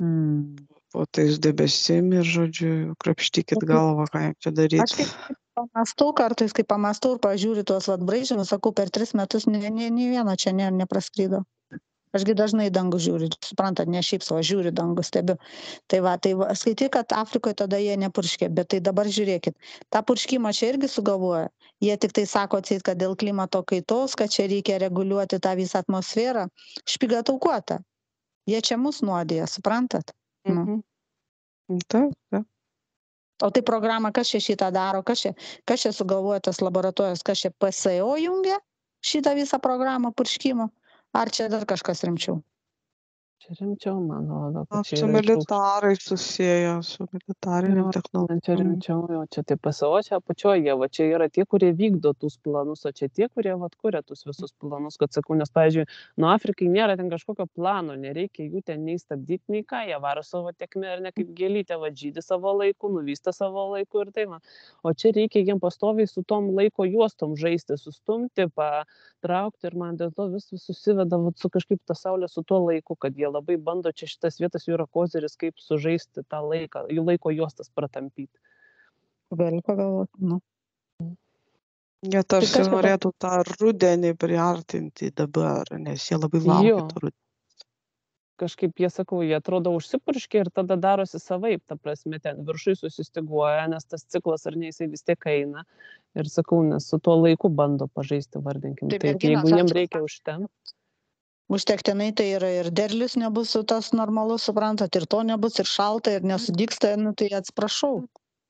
S1: Mm.
S3: po tais debesim ir, žodžiu, krapštykit galvą, ką jam čia
S1: Aš
S3: daryti.
S1: kaip pamastau kartais, kai pamastau ir pažiūriu tuos vat braižymus, sakau, per tris metus nei ne, ne vieno čia ne, nepraskrydo. Ašgi dažnai dangų žiūriu, suprantat, ne šiaip savo žiūriu dangų, stebiu. Tai va, tai va, skaitai, kad Afrikoje tada jie nepurškė, bet tai dabar žiūrėkit, tą purškimą čia irgi sugalvoja. Jie tik tai sako atseit, kad dėl klimato kaitos, kad čia reikia reguliuoti tą visą atmosferą, špiga taukuota. Jie čia mus nuodėja, suprantat? nu.
S3: Mhm. Taip, taip.
S1: O tai programa, kas čia šitą daro, kas čia, kas čia sugalvoja tas laboratorijos, kas čia PSO jungia šitą visą programą purškimo, ar čia dar kažkas rimčiau?
S2: Čia rimčiau, man rodo, kad čia
S3: Su
S2: yra iš aukščiau.
S3: militarais susiję, su militariniam
S2: Jo,
S3: technologijom.
S2: Čia rimčiau, jo, čia taip PSO čia apačioje, va čia yra tie, kurie vykdo tus planus, o čia tie, kurie vat kuria tus visus planus, kad sakau, nes, pavyzdžiui, nu Afrikai nėra ten kažkokio plano, nereikia jų ten nei stabdyti, nei ką, jie varo savo tekmę ar ne kaip gėlytė, vadžydį savo laiku, nuvysta savo laiku ir tai va. O čia reikia jiem pastoviai su tom laiko juostom žaisti, sustumti, patraukti ir man dėl to vis susiveda vat, su kažkaip ta saulė su tuo laiku, kad jie jie labai bando čia šitas vietas jų yra kozeris, kaip sužaisti tą laiką, jų laiko juostas pratampyti.
S1: Gali pagalvoti, nu.
S3: Jie tarsi
S1: kas dabar-
S3: norėtų tą rudenį priartinti dabar, nes jie labai laukia
S2: Jo.
S3: to rudenį.
S2: Kažkaip jie, sakau, jie atrodo užsipurškia ir tada darosi savaip, ta prasme, ten viršui susistiguoja, nes tas ciklas ar ne jisai vis tiek eina. Ir sakau, nes su tuo laiku bando pažaisti, vardinkim.
S1: Tai
S2: Taip,
S1: merginos,
S2: jeigu jiems reikia užtem.
S1: Užtektinai tai yra ir derlius nebus tas normalus, suprantat, ir to nebus, ir šalta, ir nesudyksta, nu tai atsiprašau.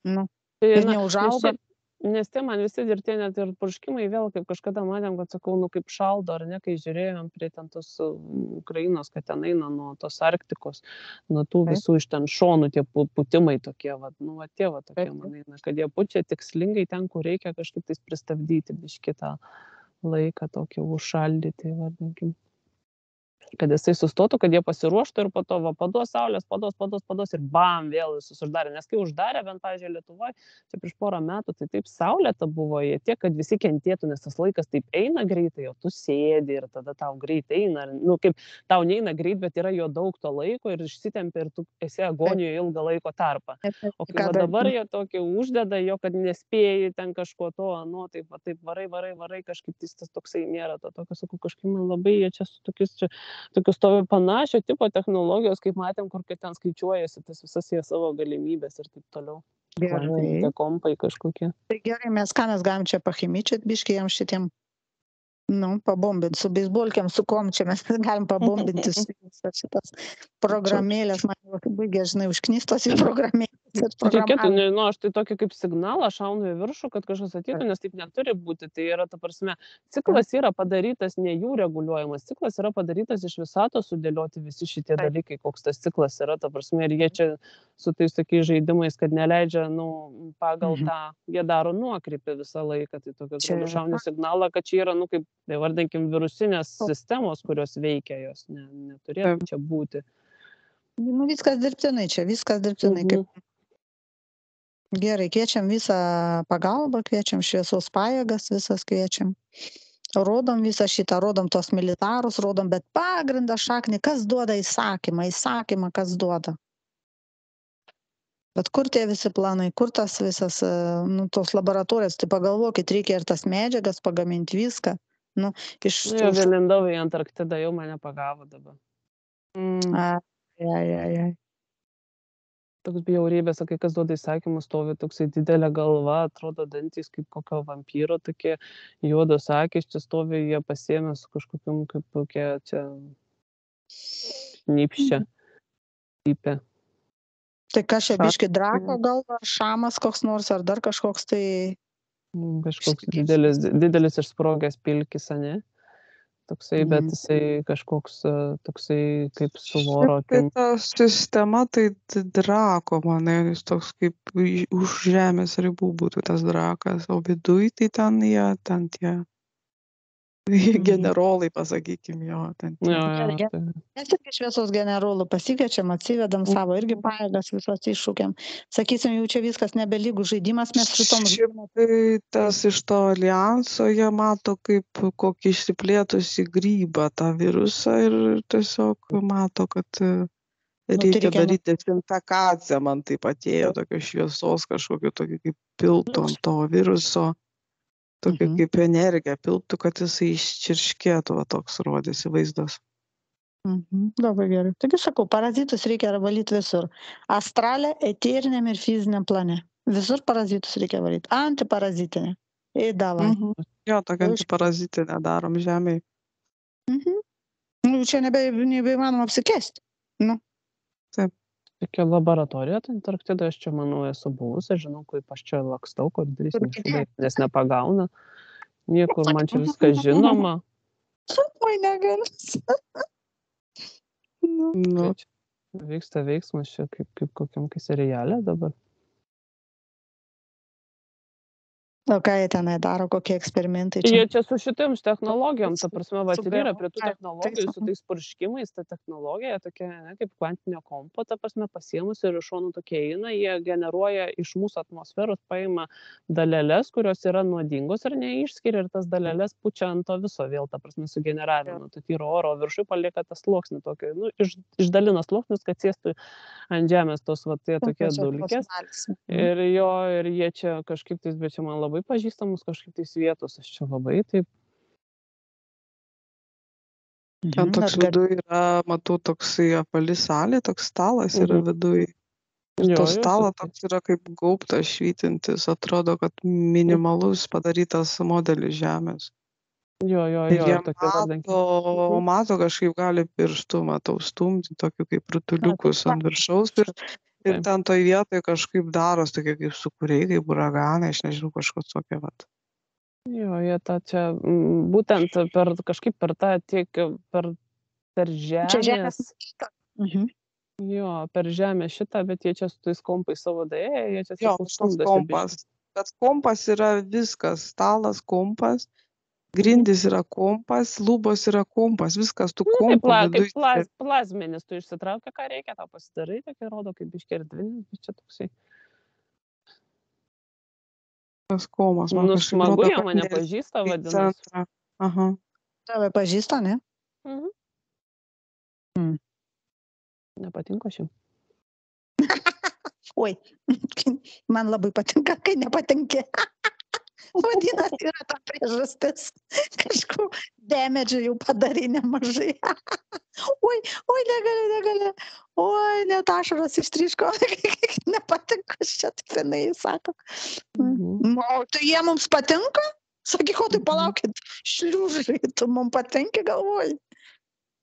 S1: Nu,
S2: Tai,
S1: ir
S2: na, nes
S1: neužauga.
S2: šiaip- Nes tie man visi ir tie net ir purškimai vėl, kaip kažkada matėm, kad sakau, nu kaip šaldo, ar ne, kai žiūrėjom prie ten tos uh, Ukrainos, kad ten eina nuo tos Arktikos, nuo tų visų iš ten šonų tie pu- putimai tokie, va, nu, va, tie va tokie, man eina, kad jie pučia tikslingai ten, kur reikia kažkaip tais pristabdyti biškitą laiką tokį užšaldyti, vardinkim. Kad jisai sustotų, kad jie pasiruoštų ir po to va, paduos saulės, paduos, paduos, paduos ir bam, vėl visus uždarė. Nes kai uždarė, bent, pavyzdžiui, Lietuvoje, čia prieš porą metų, tai taip saulėta buvo jie tiek, kad visi kentėtų, nes tas laikas taip eina greitai, o tu sėdi ir tada tau greitai eina. Nu, kaip tau neina greit, bet yra jo daug to laiko ir išsitempia ir tu esi agonijoje ilgą laiko tarpą. O kai
S1: Ką
S2: va dabar jie tokį uždeda, jo, kad nespėjai ten kažko to, nu, taip, va, taip varai, varai, varai, kažkaip tas toksai nėra to tokio, sakau, kažkaip man labai jie čia su tokius, čia, tokius stovi panašio tipo technologijos, kaip matėm, kur ten skaičiuojasi tas visas jie savo galimybės ir taip toliau.
S1: Gerai.
S2: Tie kompai kažkokie.
S1: Tai gerai, mes ką mes galim čia pachimičiat biškai jam šitiem. Nu, pabombinti su beisbolkiam, su kom čia mes [LAUGHS] galim pabombinti [LAUGHS] šitas programėlės, man baigė, žinai, užknystos į programėlės.
S2: Reikėtų, nežinau, aš tai tokį kaip signalą šaunu į viršų, kad kažkas ateitų, nes taip neturi būti. Tai yra, ta prasme, ciklas yra padarytas ne jų reguliuojamas, ciklas yra padarytas iš visato sudėlioti visi šitie dalykai, koks tas ciklas yra, ta prasme, ir jie čia su tais tokiais žaidimais, kad neleidžia, nu, pagal
S1: Mhm.
S2: tą, jie daro nuokrypį visą laiką, tai
S1: Čia yra
S2: šauni signalą, kad čia yra, nu, kaip, tai vardinkim, virusinės sistemos, kurios veikia, jos ne, neturėtų čia būti.
S1: Nu, viskas dirbtinai čia, viskas dirbtinai.
S2: Mhm.
S1: Kaip... Gerai, kviečiam visą pagalbą, kviečiam šviesos pajėgas, visas kviečiam. Rodom visą šitą, rodom tos militarus, rodom, bet pagrindą šaknį, kas duoda įsakymą, įsakymą, kas duoda. Bet kur tie visi planai, kur tas visas, e, nu, tos laboratorijos, tai pagalvokit, reikia ir tas medžiagas pagaminti viską. Nu, iš
S2: Nu, jau vėlindau į Antarktidą, jau mane pagavo dabar. Mm.
S1: Ai, ai, ai, ai.
S2: Toks bjaurybės, kai kas duoda įsakymus, stovi toksai didelė galva, atrodo dantys kaip kokio vampyro, tokie juodos akis, čia stovi jie pasiemė su kažkokiam kaip kokia čia nypščia. Typė.
S1: Tai kas čia biški drako gal, ar šamas koks nors, ar dar kažkoks tai...
S2: Mm, Kažkoks didelis, didelis išsprogęs pilkis, ne? Toksai, bet
S1: Mhm.
S2: jisai kažkoks e, toksai kaip suvoro
S3: Tai ta sistema, tai drako, man jis toks kaip už žemės ribų būtų tas drakas, o viduj tai ten jie, ten tie
S1: Mhm. [LAUGHS]
S3: generolai, pasakykim jo, ten.
S2: Jo, jo,
S1: Gerai,
S2: tai.
S1: Mes irgi šviesos generolų pasikviečiam, atsivedam savo irgi pajėgas visos iššūkiam. Sakysim, jau čia viskas nebelygų žaidimas, mes su tom
S3: Šiaip tai tas iš to alijanso jie mato kaip kokį išsiplėtusį grybą tą virusą ir tiesiog mato, kad e,
S1: Nu, tai
S3: reikia
S1: nu-
S3: daryti dezinfekaciją, man taip atėjo tokios šviesos kažkokio tokio kaip piltų ant to viruso, tokia
S1: Mhm.
S3: kaip energija piltų, kad jisai iščirškėtų, va toks rodėsi vaizdas.
S1: Mhm, labai gerai. Taigi sakau, parazitus reikia valyti visur. Astralė, eteriniam ir fiziniam plane. Visur parazitus reikia valyti. Antiparazitinė. Eidavai.
S3: Mhm. Jo, tokia antiparazitinė darom žemėje.
S1: Mhm. Nu, čia nebe, nebeįmanoma apsikesti.
S2: Tokia laboratorija, tai Antarktidoje aš čia, manau, esu buvusi, žinau, kaip aš čia lakstau,
S1: Kur
S2: nešubai, nes nepagauna. Niekur man čia viskas žinoma.
S1: Oi, negaliu. nu.
S3: Nu,
S2: čia Vyksta veiksmas čia kaip, kaip kokiam kai serialė dabar.
S1: O ką jie tenai daro, kokie eksperimentai čia?
S2: Jie čia su šitiems technologijom, ta prasme, va,
S1: Su
S2: ir yra prie tų technologijų, su tais purškimais, ta technologija tokia, ne, kaip kvantinio kompo, ta prasme, pasiemus ir iš šonų tokie eina, jie generuoja iš mūsų atmosferos, paima dalelės, kurios yra nuodingos ar neišskiria ir tas dalelės pučia ant to viso vėl, ta prasme, nu, tai tyro oro viršui palieka tas sluoksnį tokį, nu, iš, išdalina sluoksnius, kad sėstų ant žemės tos, va, tie tokie
S1: analizės?
S2: Ir jo, ir jie čia kažkaip tais, bet čia man labai pažįstamus kažkaip tais vietos, aš čia labai taip.
S3: Ten
S1: Mhm,
S3: toks
S1: ar gali-
S3: viduj yra, matau, toksai apvali salė, toks stalas yra
S2: Mhm.
S3: viduj. Ir
S2: Jo,
S3: stalas
S2: čia-
S3: toks yra kaip gaubtas švytintis, atrodo, kad minimalus padarytas modelis žemės.
S2: Jo, jo, jo,
S3: jie
S2: tokie
S3: mato,
S2: Mhm.
S3: mato kažkaip gali pirštų, matau, stumti tokiu kaip rutuliukus ant viršaus ir, ir
S2: Taip.
S3: ten toj vietoj kažkaip daros tokie kaip sukūriai, kaip uraganai, aš nežinau, kažkoks tokia, vat.
S2: Jo, jie tą čia būtent per kažkaip per tą tiek per, per
S1: Čia
S2: žemės.
S1: Mhm.
S3: Jo,
S2: per žemę šitą, bet jie čia su tais kompais savo dėję, jie čia biškį.
S3: kompas. Bet kompas yra viskas. Stalas kompas, grindys yra kompas, lubos yra kompas, viskas tų
S2: Nu, tai
S3: kompų
S2: pla, kaip plaz, plazminis, tu išsitraukia, ką reikia, tau pasidarai, tai rodo kaip iškerdvinis, bet čia toksai.
S3: Tas komas. man
S2: Nu,
S3: kažkaip
S2: smagu, jie mane
S3: ne
S2: pažįsta, vadinasi.
S3: Aha.
S1: Tave pažįsta, ne?
S2: Mhm.
S1: Mm.
S2: Nepatinka šiam. [LAUGHS]
S1: Oi, [LAUGHS] man labai patinka, kai nepatinki. [LAUGHS] [LAUGHS] Vadinasi, yra ta priežastis. Kažkur demedžių jau padarai nemažai. [LAUGHS] Oi, oi, negali, negali. Oi, net ašaros ištryško. [LAUGHS] Nepatinka čia, taip jinai sako.
S2: Mhm.
S1: Nu, o tai jie mums patinka? Sakyk, o tai palaukit, šliūžai, tu mums patinki, galvoji.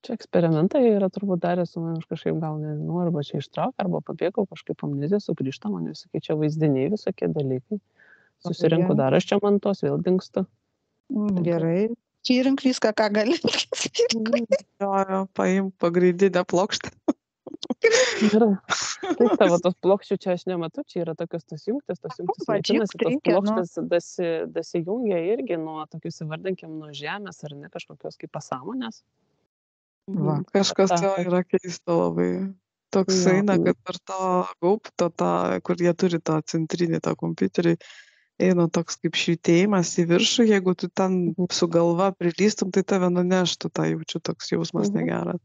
S2: Čia eksperimentai yra turbūt darę su manim aš kažkaip gal nežinau, arba čia ištraukė, arba pabėgau kažkaip amnezija, sugrįžta man visokie čia vaizdiniai, visokie dalykai. Susirinku
S1: gerai.
S2: dar aš čia man tos vėl dinksta.
S1: Mm, Gerai. Tyrink viską, ką gali.
S3: Jo, jo, paim pagrindinę plokštę.
S2: Ir kaip [LAUGHS] tavo tos plokščių čia aš nematau, čia yra tokios tos jungtis, tos jungtis
S1: va,
S2: maitinasi,
S1: džiaugt
S2: tos
S1: nu.
S2: plokštės dasi, dasijungia irgi nuo tokius įvardinkim nuo žemės ar ne kažkokios kaip pasąmonės.
S1: Va.
S3: Kažkas
S2: Ta-
S3: jo yra keista labai. Toks eina, kad per tą gaubtą, tą, kur jie turi tą centrinį, tą kompiuterį, eina toks kaip švitėjimas į viršų, jeigu tu ten su galva prilystum, tai tave nuneštų, tą jaučiu toks jausmas
S2: Mhm.
S3: negeras.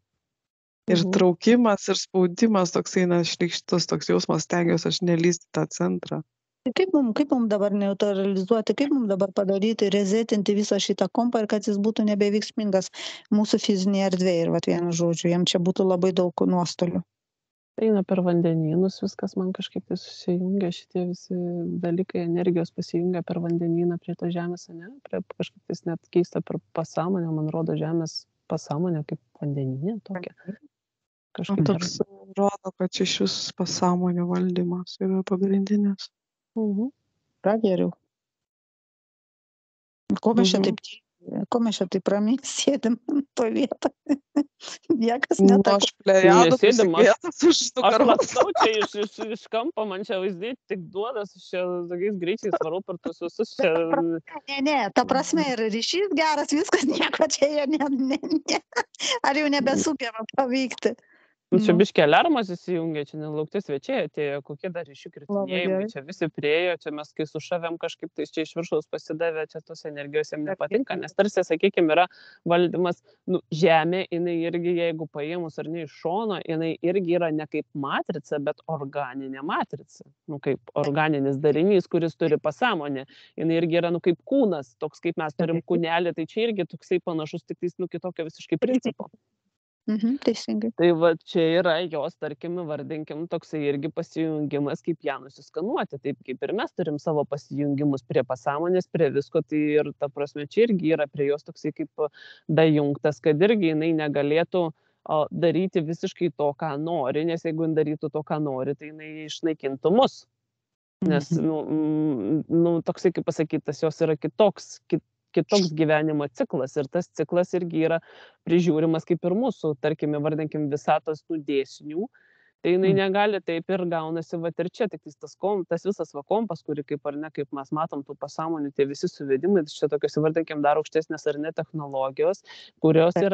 S3: Ir
S2: Mhm.
S3: traukimas, ir spaudimas toks eina šlikštus, toks jausmas, stengiuosi aš nelysti tą centrą.
S1: Tai Kaip mums kaip mum dabar neutralizuoti, kaip mums dabar padaryti, rezetinti visą šitą kompą ir kad jis būtų nebeveiksmingas mūsų fizinėje erdvėje. Ir vat vienu žodžiu, jam čia būtų labai daug nuostolių.
S2: Eina per vandenynus, viskas man kažkaip tai susijungia, šitie visi dalykai, energijos pasijungia per vandenyną prie to žemės, ne? Prie, kažkaip tais net keista per pasąmonę, man rodo žemės pasąmonė kaip vandenynė tokia.
S3: Man
S2: Kažkaip dar-
S3: toks rodo, kad čia iš vis pasąmonio valdymas yra pagrindinis.
S2: Mhm.
S1: Ką geriau? Ko mes čia
S3: Mhm.
S1: taip, ko mes čia taip ramiai sėdim to vietą? Niekas
S3: Nu,
S1: netako.
S3: aš plejadu
S2: Nesėdim, aš- Aš lakstau čia iš, iš, iš kampo, man čia vaizdai tik duodas, aš čia tokiais greičiais varau per tuos visus čia.
S1: Ne, ne, ta prasme ir ryšys geras, viskas nieko čia jie ne, ne, ne. Ar jau nebesugeba paveikti?
S2: Nu, čia
S1: Nu.
S2: biškė alarmas įsijungia, čia nelaukti svečiai atėjo, kokie dar ryšių
S1: gerai.
S2: kritinėjimai, čia visi priejo, čia mes kai sušavėm kažkaip tai čia iš viršaus pasidavė, čia tos energijos jiems nepatinka, nes tarsi, sakykime, yra valdymas, nu, žemė, jinai irgi, jeigu paėmus ar ne iš šono, jinai irgi yra ne kaip matrica, bet organinė matrica, nu, kaip organinis darinys, kuris turi pasąmonę, jinai irgi yra, nu, kaip kūnas, toks kaip mes turim kūnelį, tai čia irgi toksai panašus, tik tais, nu, kitokio visiškai principo.
S1: Mhm, teisingai.
S2: Tai va čia yra jos, tarkim, vardinkim, toksai irgi pasijungimas, kaip ją nusiskanuoti. Taip kaip ir mes turim savo pasijungimus prie pasąmonės, prie visko, tai ir ta prasme čia irgi yra prie jos toksai kaip dajungtas, kad irgi jinai negalėtų o, daryti visiškai to, ką nori, nes jeigu jinai darytų to, ką nori, tai jinai išnaikintų mus. Nes,
S1: Mhm.
S2: nu, nu toksai, kaip pasakyti, tas jos yra kitoks, kit, kitoks gyvenimo ciklas ir tas ciklas irgi yra prižiūrimas kaip ir mūsų, tarkime, vardinkim, visatos tų dėsnių. tai jinai
S1: Mm.
S2: negali taip ir gaunasi vat ir čia tiktais tas kom tas visas va kompas kurį kaip ar ne kaip mes matom tų pasąmonių tie visi suvedimai čia tokios įvardinkim dar aukštesnės ar ne technologijos kurios
S1: Taip.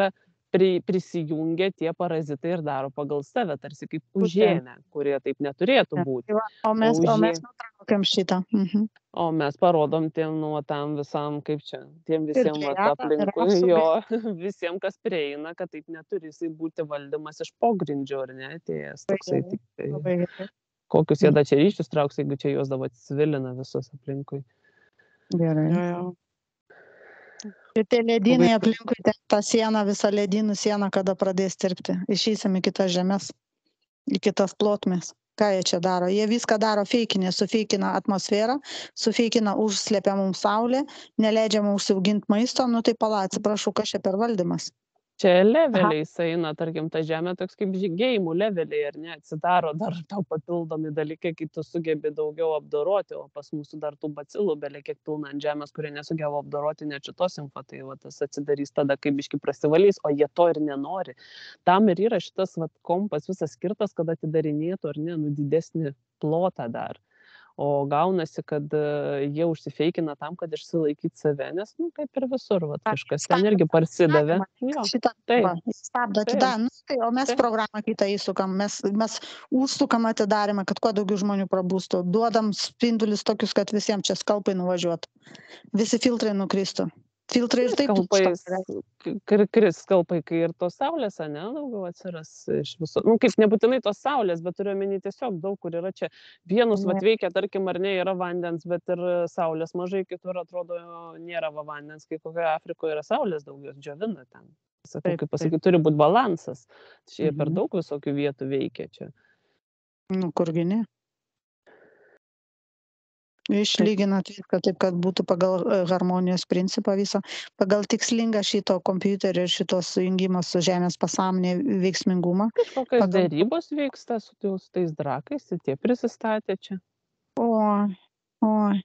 S2: Pri prisijungia tie parazitai ir daro pagal save tarsi kaip užėmę kurie taip neturėtų būti
S1: Tai o mes, o
S2: užė-
S1: mes nutraukėm šitą. Mhm.
S2: o mes parodom tiem nu tam visam kaip čia tiem visiem vat aplinkui jo [LAUGHS] visiem kas prieina kad taip neturi jisai būti valdymas iš pogrindžio ar ne atėjęs toksai
S1: Labai gerai.
S2: kokius jie
S1: Mm.
S2: dar čia ryšius trauks jeigu čia juos dabar svilina visus aplinkui
S1: Gerai.
S3: Jo, jo.
S1: Ir tie ledynai
S3: Labai-
S1: aplinkui ten tą sieną, visą ledynų sieną, kada pradės tirpti. Išeisim į kitas žemės, į kitas plotmės. Ką jie čia daro? Jie viską daro feikinė, sufeikina atmosferą, sufeikina užslepia mums saulę, neleidžia mums užsiauginti maisto, nu tai pala, atsiprašau, kas čia per valdymas.
S2: Čia leveliais eina tarkim ta žemė toks kaip žygėjimų leveliai ar ne atsidaro [LAUGHS] dar tau papildomi dalykai kai tu sugebi daugiau apdoroti o pas mūsų dar tų bacilų belekiek pilna ant žemės kurie nesugeba apdoroti net šitos info tai va tas atsidarys tada kai biškį prasivalys o jie to ir nenori. Tam ir yra šitas vat kompas visas skirtas kad atidarinėtų ar ne nu didesnį plotą dar o gaunasi kad e, jie užsifeikina tam kad išsilaikyt save nes nu kaip ir visur vat kažkas ten irgi parsidavė jo
S1: Šitą
S2: taip
S1: stabdo atidarymą. Nu, tai, o mes
S2: Taip.
S1: programą kitą įsukam, mes, mes užsukam atidarymą, kad kuo daugiau žmonių prabūstų. Duodam spindulius tokius, kad visiems čia skalpai nuvažiuotų. Visi filtrai nukristų. Filtrai ir taip
S2: skalpais
S1: užtenka.
S2: k- kri- kris skalpai, kai ir tos saulės, ane, daugiau atsiras iš viso. Nu, kaip nebūtinai tos saulės, bet turiu omeny tiesiog daug, kur yra čia. Vienus
S1: Ne.
S2: vat veikia, tarkim, ar ne, yra vandens, bet ir saulės mažai, kitur atrodo nėra va vandens, kai kokioje Afrikoje yra saulės daugiau, jos džiovina ten. Sakau, kaip pasakyti, turi būti balansas. Čia mhm. per daug visokių vietų veikia čia.
S1: Nu, kurgi ne. Išlyginat viską taip, kad būtų pagal e, harmonijos principą visą, pagal tikslingą šito kompiuterio ir šitos sujungimo su Žemės pasąmonė veiksmingumą.
S2: Kažkokios
S1: Pagal-
S2: dėrybos vyksta su, tais- su tais drakais, tai tie prisistatė čia.
S1: Oi, oi.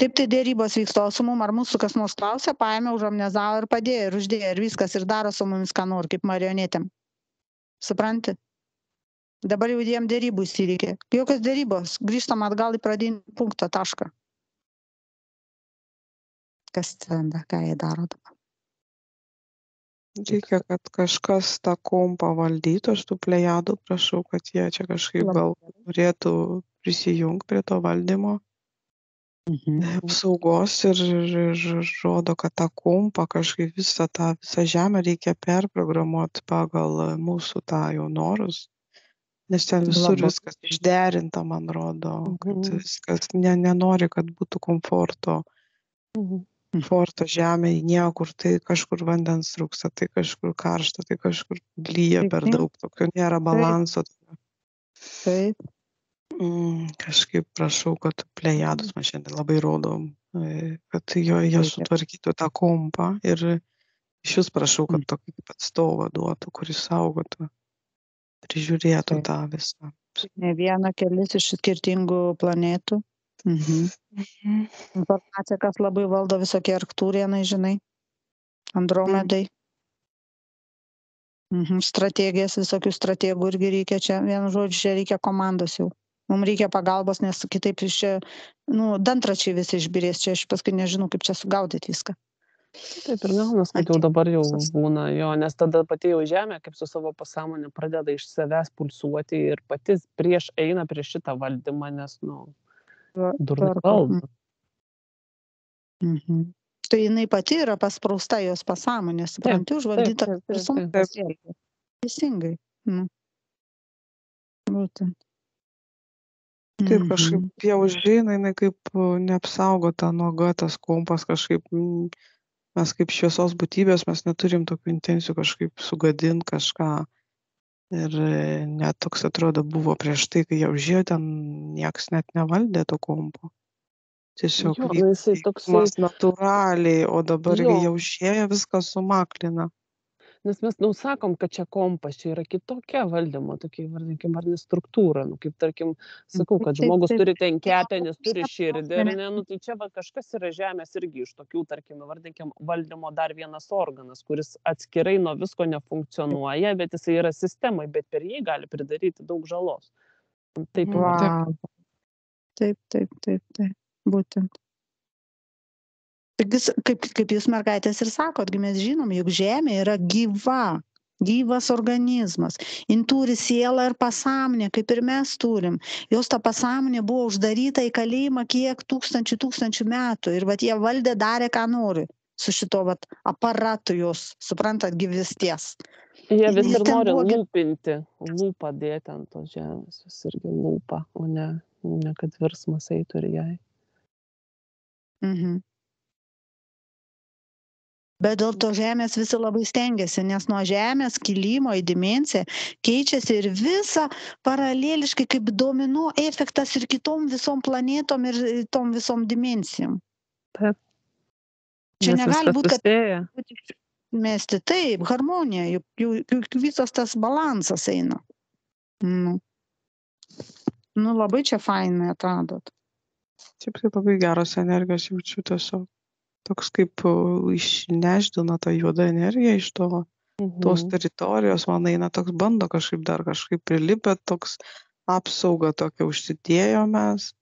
S1: Taip tai dėrybos vyksta, o su mum ar mūsų kas nors klausia, paėmė, užamnezavo ir padėjo, ir uždėjo, ir viskas, ir daro su mumis ką nori, kaip marionetėm. Supranti? Dabar jau jiem dėrybų įsireikė. Jokios dėrybos, grįžtam atgal į pradinį punktą, tašką. Kas ten, da, ką jie daro dabar?
S3: Reikia, kad kažkas tą kompą valdytų, aš tų plejadų prašau, kad jie čia kažkaip gal turėtų prisijungti prie to valdymo
S1: Mhm.
S3: apsaugos ir, ir, ir rodo, kad tą kompą kažkaip visą tą visą žemę reikia perprogramuoti pagal mūsų tą jau norus. Nes ten visur
S1: Labai.
S3: viskas išderinta, man rodo, kad
S2: Mhm.
S3: viskas ne, nenori, kad būtų komforto.
S2: Mhm.
S3: komforto žemėj niekur, tai kažkur vandens trūksta, tai kažkur karšta, tai kažkur lyja per
S1: Mhm.
S3: daug, tokio nėra balanso.
S1: Taip,
S3: Mm, kažkaip prašau, kad plejadus man šiandien labai rodom, e, kad jo,
S1: gerai.
S3: sutvarkytų tą kompą ir iš jūs prašau, kad
S1: Mm.
S3: tokį atstovą duotų, kuris saugotų, prižiūrėtų tą visą.
S1: ne viena kelis iš skirtingų planetų. Mhm.
S3: Mhm.
S1: Informacija, kas labai valdo visokie arktūrienai, žinai, Andromedai. Mhm. Strategijas, visokių strategų irgi reikia čia, vienu žodžiu, čia reikia komandos jau. Mums reikia pagalbos, nes kitaip iš čia, nu, dantračiai visi išbirės, čia aš paskui nežinau, kaip čia sugaudyti viską.
S2: Taip ir gaunas, kad jau dabar jau būna jo, nes tada pati jau žemė, kaip su savo pasąmonė, pradeda iš savęs pulsuoti ir pati prieš eina prieš šitą valdymą, nes, nu,
S1: tvarko.
S2: valdo.
S1: Mhm. Tai jinai pati yra pasprausta jos pasąmonė, supranti, užvaldyta pasielgia. Teisingai. Nu. Būtent.
S3: Taip
S1: Mhm.
S3: kažkaip jau žinai, jinai kaip neapsaugota nuoga tas kompas kažkaip, mm, mes kaip šviesos būtybės, mes neturim tokių intencijų kažkaip sugadinti kažką. Ir e, net toks atrodo buvo prieš tai, kai jau užėjo, ten niekas net nevaldė to kompo. Tiesiog
S2: Jo, nu, jisai toksai,
S3: veiksmas natūraliai, o dabar,
S2: Jo.
S3: jau užėjo, viskas sumaklina.
S2: Nes mes nu sakom kad čia kompas čia yra kitokia valdymo tokia įvardinkim ar ne struktūra nu kaip tarkim sakau kad
S1: Taip,
S2: žmogus turi ten kepenis turi širdį ar ne nu tai čia va kažkas yra žemės irgi iš tokių tarkim įvardinkim valdymo dar vienas organas kuris atskirai nuo visko nefunkcionuoja bet jisai yra sistemoj bet per jį gali pridaryti daug žalos taip
S3: Mhm.
S2: yra.
S1: Vau. Taip, taip, taip, taip. Būtent. Taigi, kaip, kaip jūs mergaitės ir sakot, gi mes žinom, juk Žemė yra gyva, gyvas organizmas. Jin turi sielą ir pasąmonę, kaip ir mes turim. Jos ta pasąmonė buvo uždaryta į kalėjimą kiek tūkstančių, tūkstančių metų. Ir vat jie valdė, darė, ką nori su šito vat aparatu jos, suprantat, gyvesties.
S2: Jie vis ir nori
S1: buvo
S2: lūpinti, lūpą dėti ant tos žemės, vis irgi lūpą, o ne, ne kad virsmas eitų ir jai.
S1: Mhm. Bet dėl to Žemės visi labai stengiasi, nes nuo Žemės kilimo į dimenciją keičiasi ir visa paraleliškai kaip domino efektas ir kitom visom planetom ir e, tom visom dimencijom.
S2: Taip.
S1: Čia negali
S2: viskas
S1: būt, kad mesti taip, harmonija, juk, juk, juk visas tas balansas eina. Nu. nu labai čia fainai atradot.
S3: Šiaip tai labai geros energijos jaučiu tiesiog. Toks kaip išnešdina tą juodą energiją iš to, tos
S2: Mhm.
S3: teritorijos, man eina toks bando kažkaip dar kažkaip prilipę, toks apsauga tokia užsidėjo mes.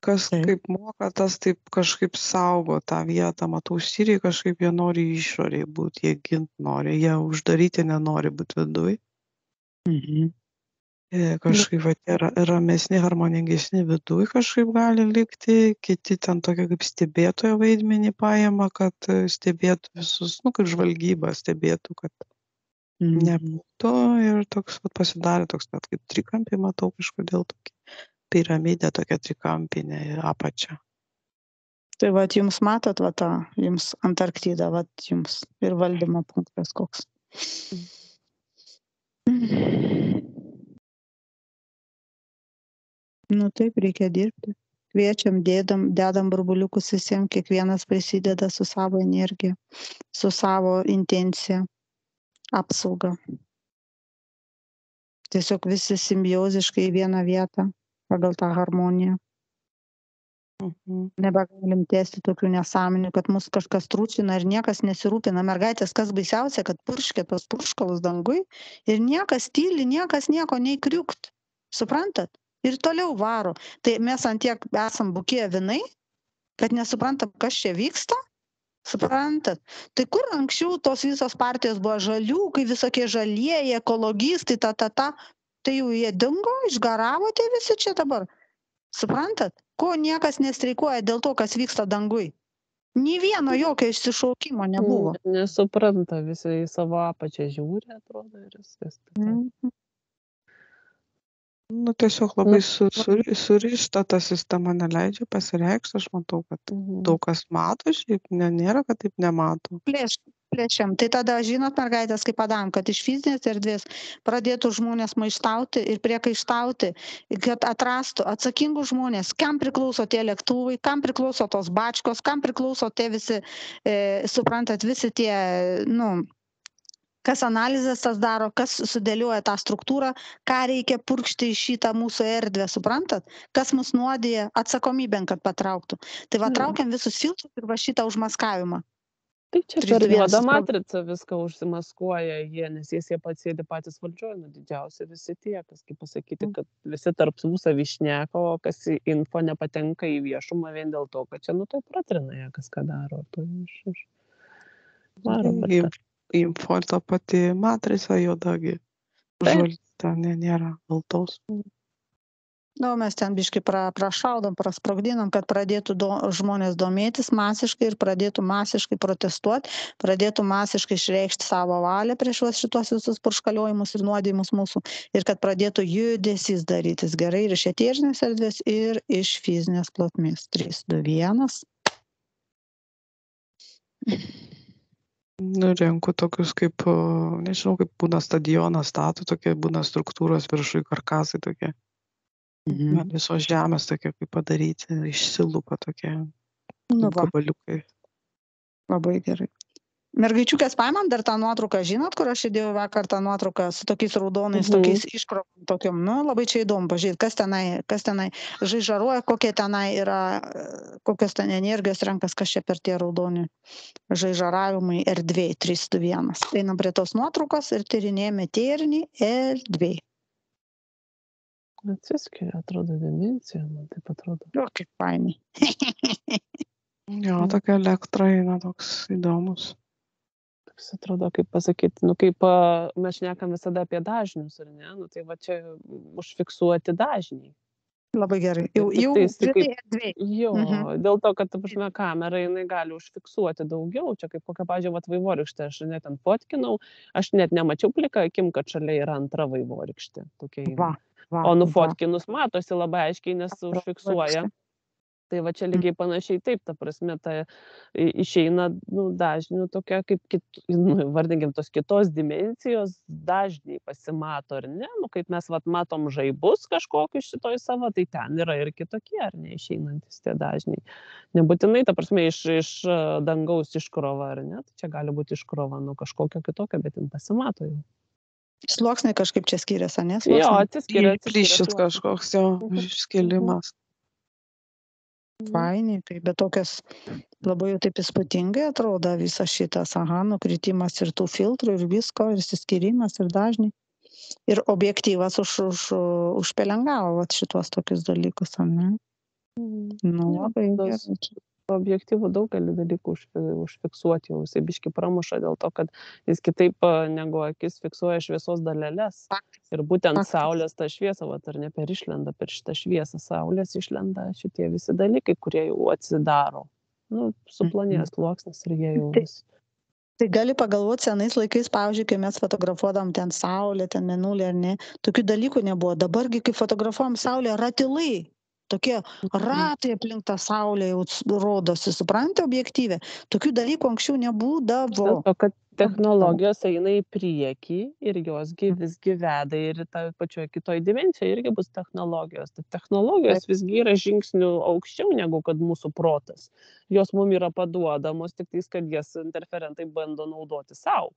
S3: Kas
S1: Taip.
S3: kaip moka, tas taip kažkaip saugo tą vietą. Matau, siriai kažkaip jie nori išoriai būti, jie gint nori, jie uždaryti nenori būti viduj.
S1: Mhm.
S3: E, Kažkaip va, tie ra- ramesni, harmoningesni viduj kažkaip gali likti, kiti ten tokia kaip stebėtojo vaidmenį paima, kad e, stebėtų visus, nu kaip žvalgyba stebėtų, kad
S1: Mhm.
S3: nebūtų ir toks vat, pasidarė toks net kaip trikampį, matau kažkodėl tokį piramidė tokia trikampinė į apačią.
S1: Tai vad jums matot, va tą, jums Antarktida, va jums ir valdymo punktas koks. [LAUGHS] Nu taip, reikia dirbti. Kviečiam, dėdam, dedam burbuliukus visiems, kiekvienas prisideda su savo energija, su savo intencija, apsauga. Tiesiog visi simbioziškai į vieną vietą pagal tą harmoniją.
S3: Mhm.
S1: nebegalim tęsti tokių nesąmonių, kad mus kažkas trūčina ir niekas nesirūpina. Mergaitės, kas baisiausia, kad purškė tos purškalus dangui ir niekas tyli, niekas nieko neįkriukt. Suprantat? Ir toliau varo. Tai mes ant tiek esam bukie vinai, kad nesuprantam, kas čia vyksta. Suprantat? Tai kur anksčiau tos visos partijos buvo žaliukai, visokie žalieji, ekologistai, ta, ta, ta. Tai jau jie dingo, išgaravo tie visi čia dabar. Suprantat? Ko niekas nestreikuoja dėl to, kas vyksta dangui. Nį vieno jokio išsišaukimo nebuvo.
S2: Ne- Nesupranta, visi į savo apačią žiūri, atrodo, ir viskas. taip.
S1: Mhm.
S3: Nu, tiesiog labai su, su, surišta ta sistema neleidžia pasireikšti. Aš matau, kad
S2: Mhm.
S3: daug kas mato, šiaip ne, nėra, kad taip nemato.
S1: Plėš, plėšiam. Tai tada, žinot, mergaitės, kaip padam, kad iš fizinės erdvės pradėtų žmonės maištauti ir priekaištauti, kad atrastų atsakingus žmonės, kam priklauso tie lėktuvai, kam priklauso tos bačkos, kam priklauso tie visi, e, suprantat, visi tie, nu, kas analizės tas daro, kas sudėlioja tą struktūrą, ką reikia purkšti į šitą mūsų erdvę, suprantat, kas mus nuodėja atsakomybėn, kad patrauktų. Tai va
S2: Jo.
S1: traukiam visus filtrus ir va šitą užmaskavimą.
S2: Tai čia per juodą matricą viską užsimaskuoja jie, nes jie, jie pats sėdi patys valdžioje, nu didžiausia visi tie, kas kaip pasakyti,
S1: Mm.
S2: kad visi tarp savų išneka, o kas info nepatenka į viešumą vien dėl to, kad čia, nu tai pratrina jie, kas ką daro. Tai iš, iš. Varo,
S3: Info ta pati matrica juodagi. Žodžiu, ten nėra baltos.
S1: Na, mes ten biškai pra, prašaudom, prasprogdinom, kad pradėtų do, žmonės domėtis masiškai ir pradėtų masiškai protestuoti, pradėtų masiškai išreikšti savo valią prieš šitos visus purškaliojimus ir nuodijimus mūsų ir kad pradėtų judesys darytis gerai ir iš etėžinės erdvės ir iš fizinės plotmės. 3, 2, 1.
S3: Nu, renku tokius kaip, nežinau, kaip būna stadionas stato, tokie būna struktūros viršui karkasai tokie.
S1: Mhm.
S3: Ant Visos žemės tokie kaip padaryti, išsilupa tokie
S1: Nu,
S3: gabaliukai.
S1: labai gerai. Mergaičiukės paimam dar tą nuotrauką žinot kur aš įdėjau vakar tą nuotrauką su tokiais raudonais
S2: Mhm.
S1: tokiais iškrovom tokiom nu labai čia įdomu pažiūrėt kas tenai kas tenai žaižaruoja kokie tenai yra kokios ten energijos renkas kas čia per tie raudoni žaižaravimai erdvėj trys du vienas einam prie tos nuotraukos ir tyrinėjame tėrinį erdvėj
S2: Atsiskiria, atrodo, dimensija, man taip atrodo.
S1: o kaip fainai [LAUGHS]
S3: Jo, tokia elektra eina toks įdomus.
S2: Toks atrodo, kaip pasakyti, nu kaip mes šnekam visada apie dažnius, ar ne? Nu tai va čia užfiksuoti dažniai.
S1: labai gerai jau jau
S2: tai
S1: grynai
S2: kaip- Jo,
S1: Mhm.
S2: dėl to, kad, prasme, kamera jinai gali užfiksuoti daugiau. Čia kaip kokia, pažiūrėjau, vaivorykštė, aš net ten fotkinau, aš net nemačiau plika akim, kad šalia yra antra vaivorykštė. Tokia
S1: va va
S2: O
S1: va.
S2: nufotkinus matosi labai aiškiai, nes užfiksuoja.
S1: vaivorykštė.
S2: Tai va čia lygiai panašiai taip, ta prasme, ta išeina nu, dažnių tokia kaip, kit, nu, vardinkim, tos kitos dimensijos dažniai pasimato, ar ne? Nu, kaip mes vat, matom žaibus kažkokius šitoj savo, tai ten yra ir kitokie, ar ne, išeinantis tie dažniai. Nebūtinai, ta prasme, iš, iš a, dangaus iškrova, ar ne? Tai čia gali būti iškrova nuo kažkokio kitokio, bet jin pasimato jau.
S1: sluoksniai kažkaip čia skiriasi ane
S2: Jo, atsiskiria.
S3: Plyšis kažkoks jo
S2: Mhm,
S3: iškilimas.
S1: Fainiai tai bet tokios labai jau taip įspūdingai atrodo visas šitas aha nukritimas ir tų filtrų ir visko ir išsiskyrimas ir dažniai ir objektyvas už už užpelengavo vat šituos tokius dalykus ar ne
S2: Mhm.
S1: nu labai
S2: tas- objektyvu daugelį dalykų užfi- užfiksuoti jau jisai biški pramuša dėl to, kad jis kitaip negu akis fiksuoja šviesos daleles. Ir būtent saulės tą šviesą, vat, ar ne per išlenda, per šitą šviesą saulės išlenda šitie visi dalykai, kurie jau atsidaro. Nu, suplonės sluoksnis ir jie jau
S1: Tai-
S2: vis.
S1: tai gali pagalvot senais laikais pavyzdžiui kai mes fotografuodavom ten saulę ten mėnulį ar ne tokių dalykų nebuvo dabar gi kai fotografuojam saulę ratilai tokie ratai aplink tą saulę jau rodosi supranti objektyve tokių dalykų anksčiau nebūdavo
S2: Dėl to, kad technologijos eina į priekį ir jos gi visgi veda ir tą pačioje kitoje dimensijoje irgi bus technologijos. Tai technologijos visgi yra žingsnių aukščiau negu kad mūsų protas. Jos mums yra paduodamos, tik tais, kad jas interferentai bando naudoti savo.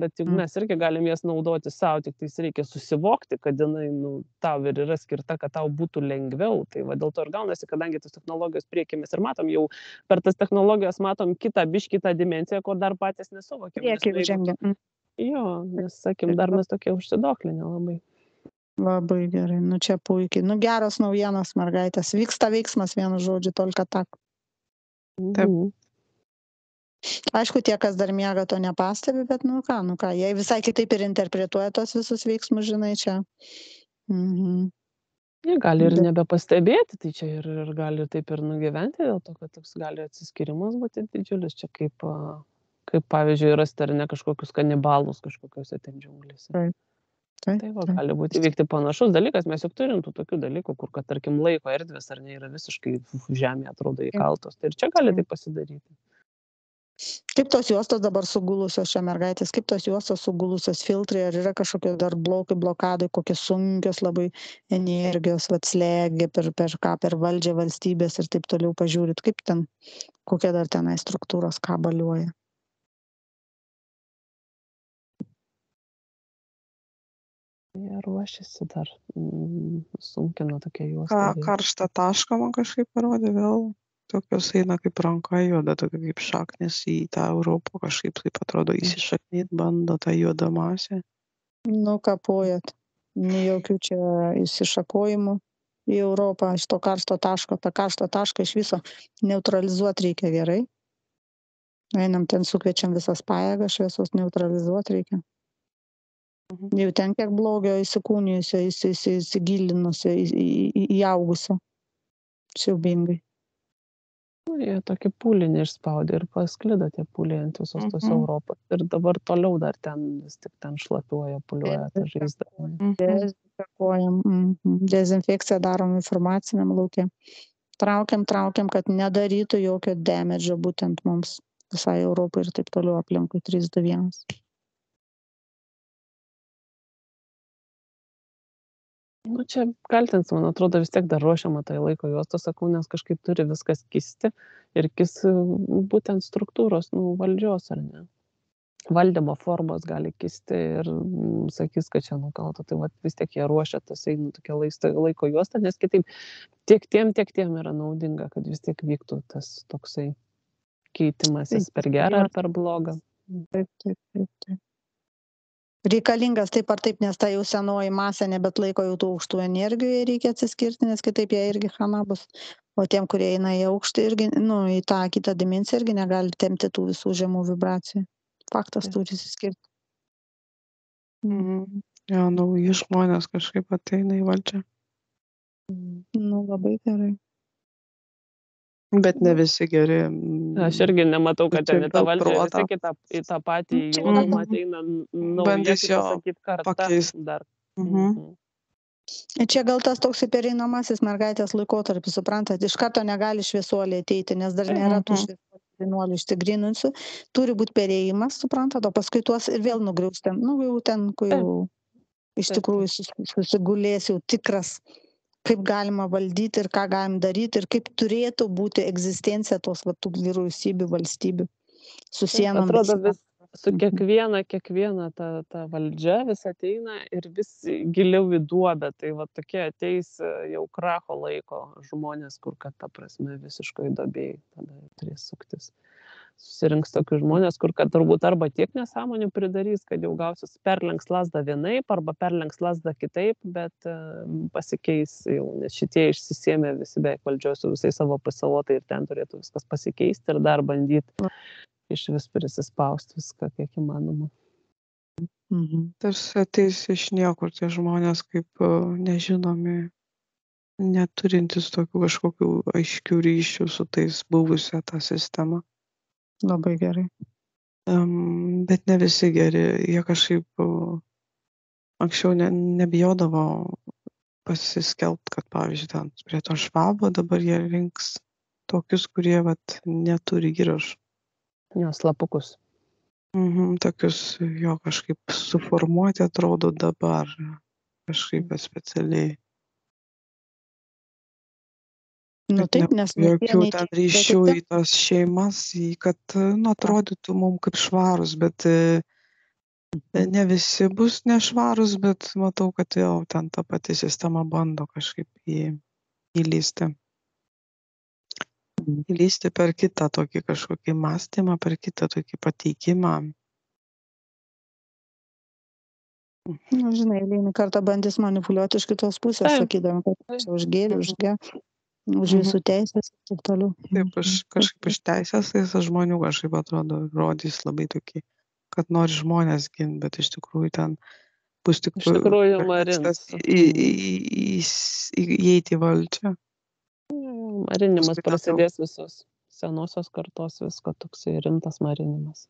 S2: Bet juk
S1: Mm.
S2: mes irgi galim jas naudoti savo, tik tais reikia susivokti, kad jinai nu, tau ir yra skirta, kad tau būtų lengviau. Tai va dėl to ir gaunasi, kadangi tos technologijos priekį mes ir matom jau per tas technologijas matom kitą biškį tą dimenciją, kur dar patys nesuvokėm. nes,
S1: priekį žengia Mm,
S2: Jo, nes, sakim, dar mes tokie užsidoklinę labai.
S1: labai gerai nu čia puikiai nu geros naujienos mergaitės vyksta veiksmas vienu žodžiu tolka tak
S3: Taip.
S2: Mhm.
S1: Aišku tie kas dar miega to nepastebi bet nu ką nu ką jie visai kitaip ir interpretuoja tuos visus veiksmus žinai čia mhm
S2: Jie gali ir nebepastebėti, tai čia ir, ir gali taip ir nugyventi, dėl to, kad toks gali atsiskirimas būti didžiulis. Čia kaip, kaip pavyzdžiui, rasti ar ne kažkokius kanibalus kažkokiuose ten džiunglėse.
S1: Taip. Taip,
S2: Tai va, gali būti vykti panašus dalykas, mes juk turim tų tokių dalykų, kur, kad, tarkim, laiko erdvės ar ne yra visiškai žemė atrodo įkaltos. Tai ir čia gali tai pasidaryti.
S1: Kaip tos juostos dabar sugulusios čia mergaitės kaip tos juostos sugulusios filtrai ar yra kažkokie dar blokai blokadai kokios sunkios labai energijos vat slegia per per ką per valdžią valstybės ir taip toliau pažiūrit kaip ten kokia dar tenai struktūros kabaliuoja
S2: Jie ruošiasi dar, mm, sunkina tokia juosta.
S3: Ką,
S2: veikia.
S3: karštą tašką man kažkaip parodė vėl. Tokios eina kaip ranka juoda, tokia kaip šaknis į tą Europą, kažkaip taip atrodo įsišaknyt bando tą juodą masę.
S1: nu kapojat. Nei jokių čia išsišakojimų į europą iš to karšto taško tą karštą tašką iš viso neutralizuot reikia gerai. Einam ten sukviečiam visas pajėgas šviesos neutralizuot reikia.
S3: Mhm.
S1: jau ten kiek blogio įsikūnijusio įsi įsi įsigilinusio į į į įaugusio siaubingai
S2: nu jie tokį pūlinį išspaudė ir pasklido tie pūliai ant visos tos
S1: mm -hmm.
S2: Europos. Ir dabar toliau dar ten vis tik ten šlapiuoja, puliuoja tą žaizdą.
S3: Mhm.
S1: Dezinfekuojam, mm -hmm. dezinfekciją darom informaciniam laukiam. Traukiam, traukiam, kad nedarytų jokio demedžio būtent mums visai Europai ir taip toliau aplinkui 321.
S2: Nu čia kaltins man atrodo vis tiek dar ruošiama tai laiko juosta sakau nes kažkaip turi viskas kisti ir kis būtent struktūros nu valdžios ar ne valdymo formos gali kisti ir mm, sakys, kad čia nukalta. Tai vat, vis tiek jie ruošia tas einu tokia laiko juosta, nes kitaip tiek tiem, tiek tiem yra naudinga, kad vis tiek vyktų tas toksai keitimasis per gerą ar per blogą.
S1: Taip, taip, taip. taip reikalingas taip ar taip, nes ta jau senoji masė nebet laiko jau tų aukštų energijų, reikia atsiskirti, nes kitaip jie irgi hana bus. O tiem, kurie eina į aukštą irgi, nu, į tą kitą dimensiją irgi negali temti tų visų žemų vibracijų. Faktas turi įsiskirti.
S3: Mhm. Jo, nauji žmonės kažkaip ateina į valdžią.
S1: Nu, labai gerai.
S3: Bet ne visi geri.
S2: Aš irgi nematau, kad ten į tą valdžią vis
S3: protą.
S2: tiek į tą, į tą patį juodumą
S3: Mhm.
S2: ateina
S3: Bandys jo
S2: pasakyt, karta
S3: pakeist.
S2: dar.
S3: Mhm.
S2: Mhm.
S1: Čia gal tas toksai pereinamasis mergaitės laikotarpis, suprantat, iš karto negali šviesuoliai ateiti, nes dar nėra tų
S3: Mhm.
S1: šviesuolių išsigrynusių. Turi būti perėjimas, suprantat, o paskui tuos ir vėl nugriaus ten, nu jau ten, kur jau iš
S2: Taip,
S1: tikrųjų sus- susigulės jau tikras, kaip galima valdyti ir ką galim daryti ir kaip turėtų būti egzistencija tos va, tų vyriausybių valstybių su
S2: Taip,
S1: sienom.
S2: atrodo vis su
S1: Mhm.
S2: kiekviena, kiekviena ta, ta valdžia vis ateina ir vis giliau į duobę. Tai va tokie ateis e, jau kracho laiko žmonės, kur kad ta prasme visiškai dobėjai tada turės suktis. Susirinks tokius žmonės, kur kad turbūt arba tiek nesąmonių pridarys, kad jau gausis perlenks lasdą vienaip, arba perlenks lasdą kitaip, bet e, pasikeis jau, nes šitie išsisėmė visi beveik valdžios su visais savo pasavotai ir ten turėtų viskas pasikeisti ir dar bandyti iš vis prisispausti viską, kiek įmanoma.
S1: Mhm.
S3: Tarsi ateis iš niekur tie žmonės kaip e, nežinomi, neturintys tokių kažkokių aiškių ryšių su tais buvusią tą sistemą.
S1: Labai gerai.
S3: Um, bet ne visi geri, jie kažkaip uh, anksčiau ne, nebijodavo pasiskelbti, kad pavyzdžiui, ten prie to švabo dabar jie rinks tokius, kurie vat, neturi įrašų.
S2: Jos lapukus.
S3: Mhm, tokius jo kažkaip suformuoti atrodo dabar, kažkaip specialiai.
S1: Nu
S3: Kad
S1: taip,
S3: ne-
S1: nes ne
S3: Jokių ten ryšių į tas šeimas, į kad nu, atrodytų mums kaip švarus, bet ne visi bus nešvarus, bet matau, kad jau ten ta pati sistema bando kažkaip į, įlysti. Įlysti per kitą tokį kažkokį mąstymą, per kitą tokį pateikimą.
S1: Nu, žinai, eilinį kartą bandys manipuliuoti iš kitos pusės, sakydami, kad čia už gėrį, už už
S3: Mhm.
S1: visų teisės ir taip toliau.
S3: Taip, aš kažkaip iš teisės, tai tas žmonių kažkaip atrodo rodys labai tokį, kad nori žmonės ginti, bet iš tikrųjų ten bus tik
S2: Iš tikrųjų
S3: į, įeiti į valdžią.
S2: Marinimas
S3: tas jau-
S2: prasidės visos senosios kartos, visko toksai rimtas marinimas.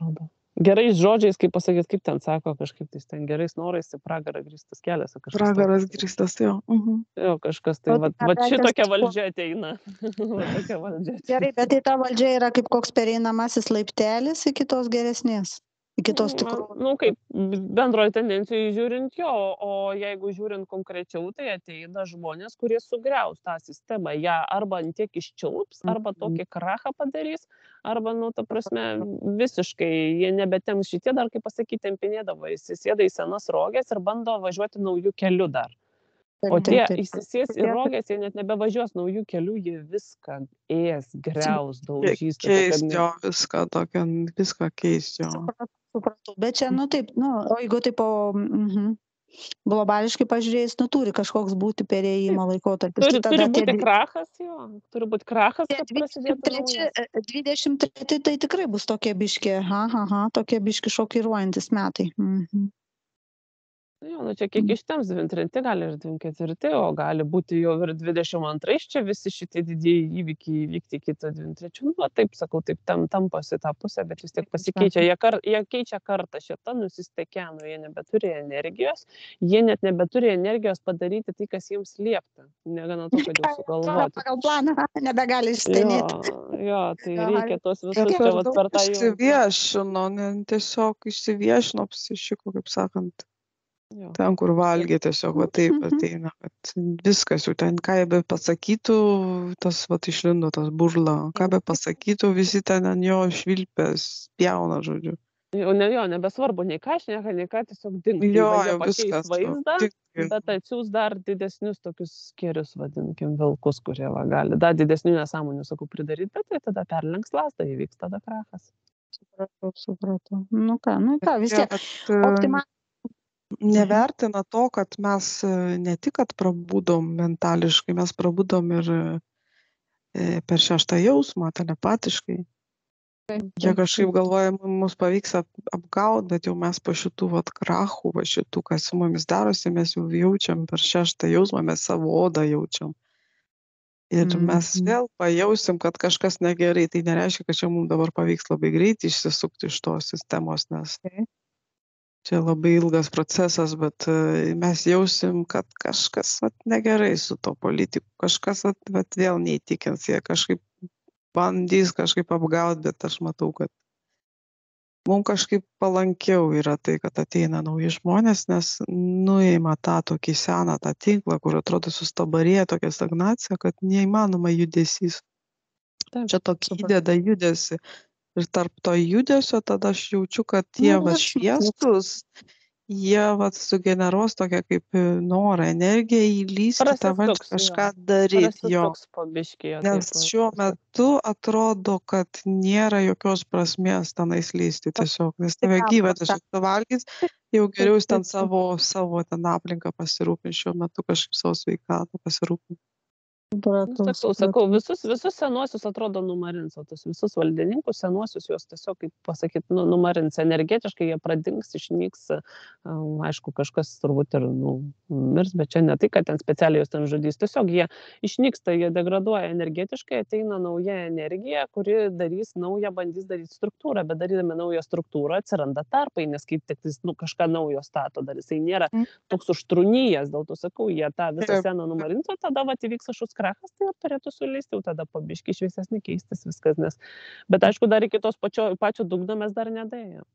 S2: Rodo. Gerais žodžiais, kaip pasakyti, kaip ten sako, kažkaip tai ten gerais norais į pragarą grįstas kelias. kažkas
S3: Pragaras
S2: tokio.
S3: grįstas, jo. Mhm.
S2: Jo, kažkas tai, va,
S1: tai
S2: va šitokia valdžia ateina. [LAUGHS] valdžia ateina.
S1: Gerai, bet tai ta valdžia yra kaip koks pereinamasis laiptelis iki tos geresnės, iki tos
S2: Na,
S1: tikros.
S2: nu, kaip bendroji tendencija žiūrint jo, o jeigu žiūrint konkrečiau, tai ateina žmonės, kurie sugriaus tą sistemą. Ja arba antiek iščiaups, arba
S1: Mhm.
S2: tokį krachą padarys, arba, nu, ta prasme, visiškai jie nebetems šitie dar, kaip pasakyti, tempinėdavo, įsisėda į senas rogės ir bando važiuoti naujų kelių dar. O tie įsisės
S1: Taip.
S2: rogės, jie net nebevažiuos naujų kelių, jie viską ės, greus, daužys. tokia,
S3: Keist
S2: kad ne-
S3: jo viską, tokio, viską keist jo.
S1: Supratau, supratau. Bet čia, nu taip, nu, o jeigu taip, o, mhm. globališkai pažiūrėjus, nu turi kažkoks būti perėjimo laikotarpis.
S2: Turi,
S1: Tai
S2: turi
S1: tada tie
S2: būti
S1: dvi-
S2: krachas, jo, turi būti krachas,
S1: tie
S2: kad prasidėtų
S1: 23,
S2: naujas.
S1: e, 23 tai tikrai bus tokie biški, aha, aha, tokie biški šokiruojantis metai. Mhm.
S2: Jo, nu čia kiek ištems 23 gali ir 24, o gali būti jau ir 22 čia visi šitie didieji įvykiai įvykti iki to 23. Nu, va, taip sakau, taip tam tampasi tą pusę, bet vis tiek pasikeičia. Jie, kar, jie keičia kartą šitą, nusistekeno, jie nebeturi energijos, jie net nebeturi energijos padaryti tai, kas jiems liepta. Negana to, kad jau [LAUGHS] sugalvoti.
S1: Pagal planą [LAUGHS] nebegali išstenėti.
S2: Jo, jo, tai
S1: Jo,
S2: reikia tos
S3: Ir
S2: visus čia vat per tą jau.
S3: išsiviešino, ne, tiesiog išsiviešino, apsišiko, kaip sakant.
S2: Jo.
S3: ten, kur valgė, tiesiog va taip [LAUGHS] ateina, kad viskas jau ten, ką jie be pasakytų, tas va išlindo, tas burla, ką be pasakytų, visi ten ant jo švilpės, pjauna, žodžiu.
S2: Jau ne jo, nebesvarbu nei ką šneka, nei ką, tiesiog dinga.
S3: Jo, jau viskas. va,
S2: vaizdą,
S3: tik-
S2: bet atsiūs dar didesnius tokius skėrius, vadinkim, vilkus, kurie va, gali dar didesnių nesąmonių, sakau, pridaryti, bet tai tada perlenks lasdą, įvyks tada krachas.
S1: Supratau, supratau. Nu ką, nu ką, vis tiek.
S3: vat, e,
S1: Optima...
S3: nevertina to, kad mes e, ne tik, kad prabudom mentališkai, mes prabudom ir e, per šeštą jausmą, telepatiškai. Jie kažkaip galvoja, mu- mus pavyks ap, apgauti, bet jau mes po šitų vat krachų, va šitų, kas su mumis darosi, mes jau jaučiam per šeštą jausmą, mes savo odą jaučiam. Ir mes
S1: Mhm.
S3: vėl pajausim, kad kažkas negerai. Tai nereiškia, kad čia mums dabar pavyks labai greitai išsisukti iš tos sistemos, nes
S1: Taip.
S3: Čia labai ilgas procesas, bet e, mes jausim, kad kažkas vat, negerai su to politiku, kažkas vat, vat, vėl neįtikins, jie kažkaip bandys kažkaip apgauti, bet aš matau, kad mums kažkaip palankiau yra tai, kad ateina nauji žmonės, nes nuima tą tokį seną tą tinklą, kur atrodo sustabarėja tokia stagnacija, kad neįmanoma judesys.
S2: Taip,
S3: Čia tokį įdeda judesi. Ir tarp to judesio tada aš jaučiu, kad tie
S1: Nu,
S3: va šviesus, jie va sugeneruos tokią kaip norą, energiją įlysti
S2: Prasisuks,
S3: valdžią,
S2: jo.
S3: kažką daryti jo.
S2: Prasisuks po biškį.
S3: Nes šiuo metu atrodo, kad nėra jokios prasmės tenais lysti tiesiog, nes tave
S1: Tikriausiai,
S3: gyvą tiesiog suvalgys, jau geriau ten
S1: taip, taip.
S3: savo, savo ten aplinką pasirūpins šiuo metu kažkaip savo sveikatą pasirūpins.
S1: Supratau,
S2: Sakau,
S1: supratau.
S2: sakau, visus, visus senuosius atrodo numarins, o tus visus valdininkus senuosius juos tiesiog, kaip pasakyti, nu, numarins energetiškai, jie pradings, išnyks, um, aišku, kažkas turbūt ir nu, mirs, bet čia ne tai, kad ten specialiai juos ten žudys, tiesiog jie išnyksta, jie degraduoja energetiškai, ateina nauja energija, kuri darys naują, bandys daryti struktūrą, bet darydami naują struktūrą atsiranda tarpai, nes kaip tik jis nu, kažką naujo stato, dar jisai nėra
S1: Mm.
S2: toks užtrūnyjas, dėl to sakau, jie tą visą seną numarins, o tada va įvyks kažkoks krachas, tai turėtų sulysti, jau tada pabiški šviesesnį keistis viskas, nes, bet aišku, dar iki tos pačio, pačio dugno mes dar nedėjome.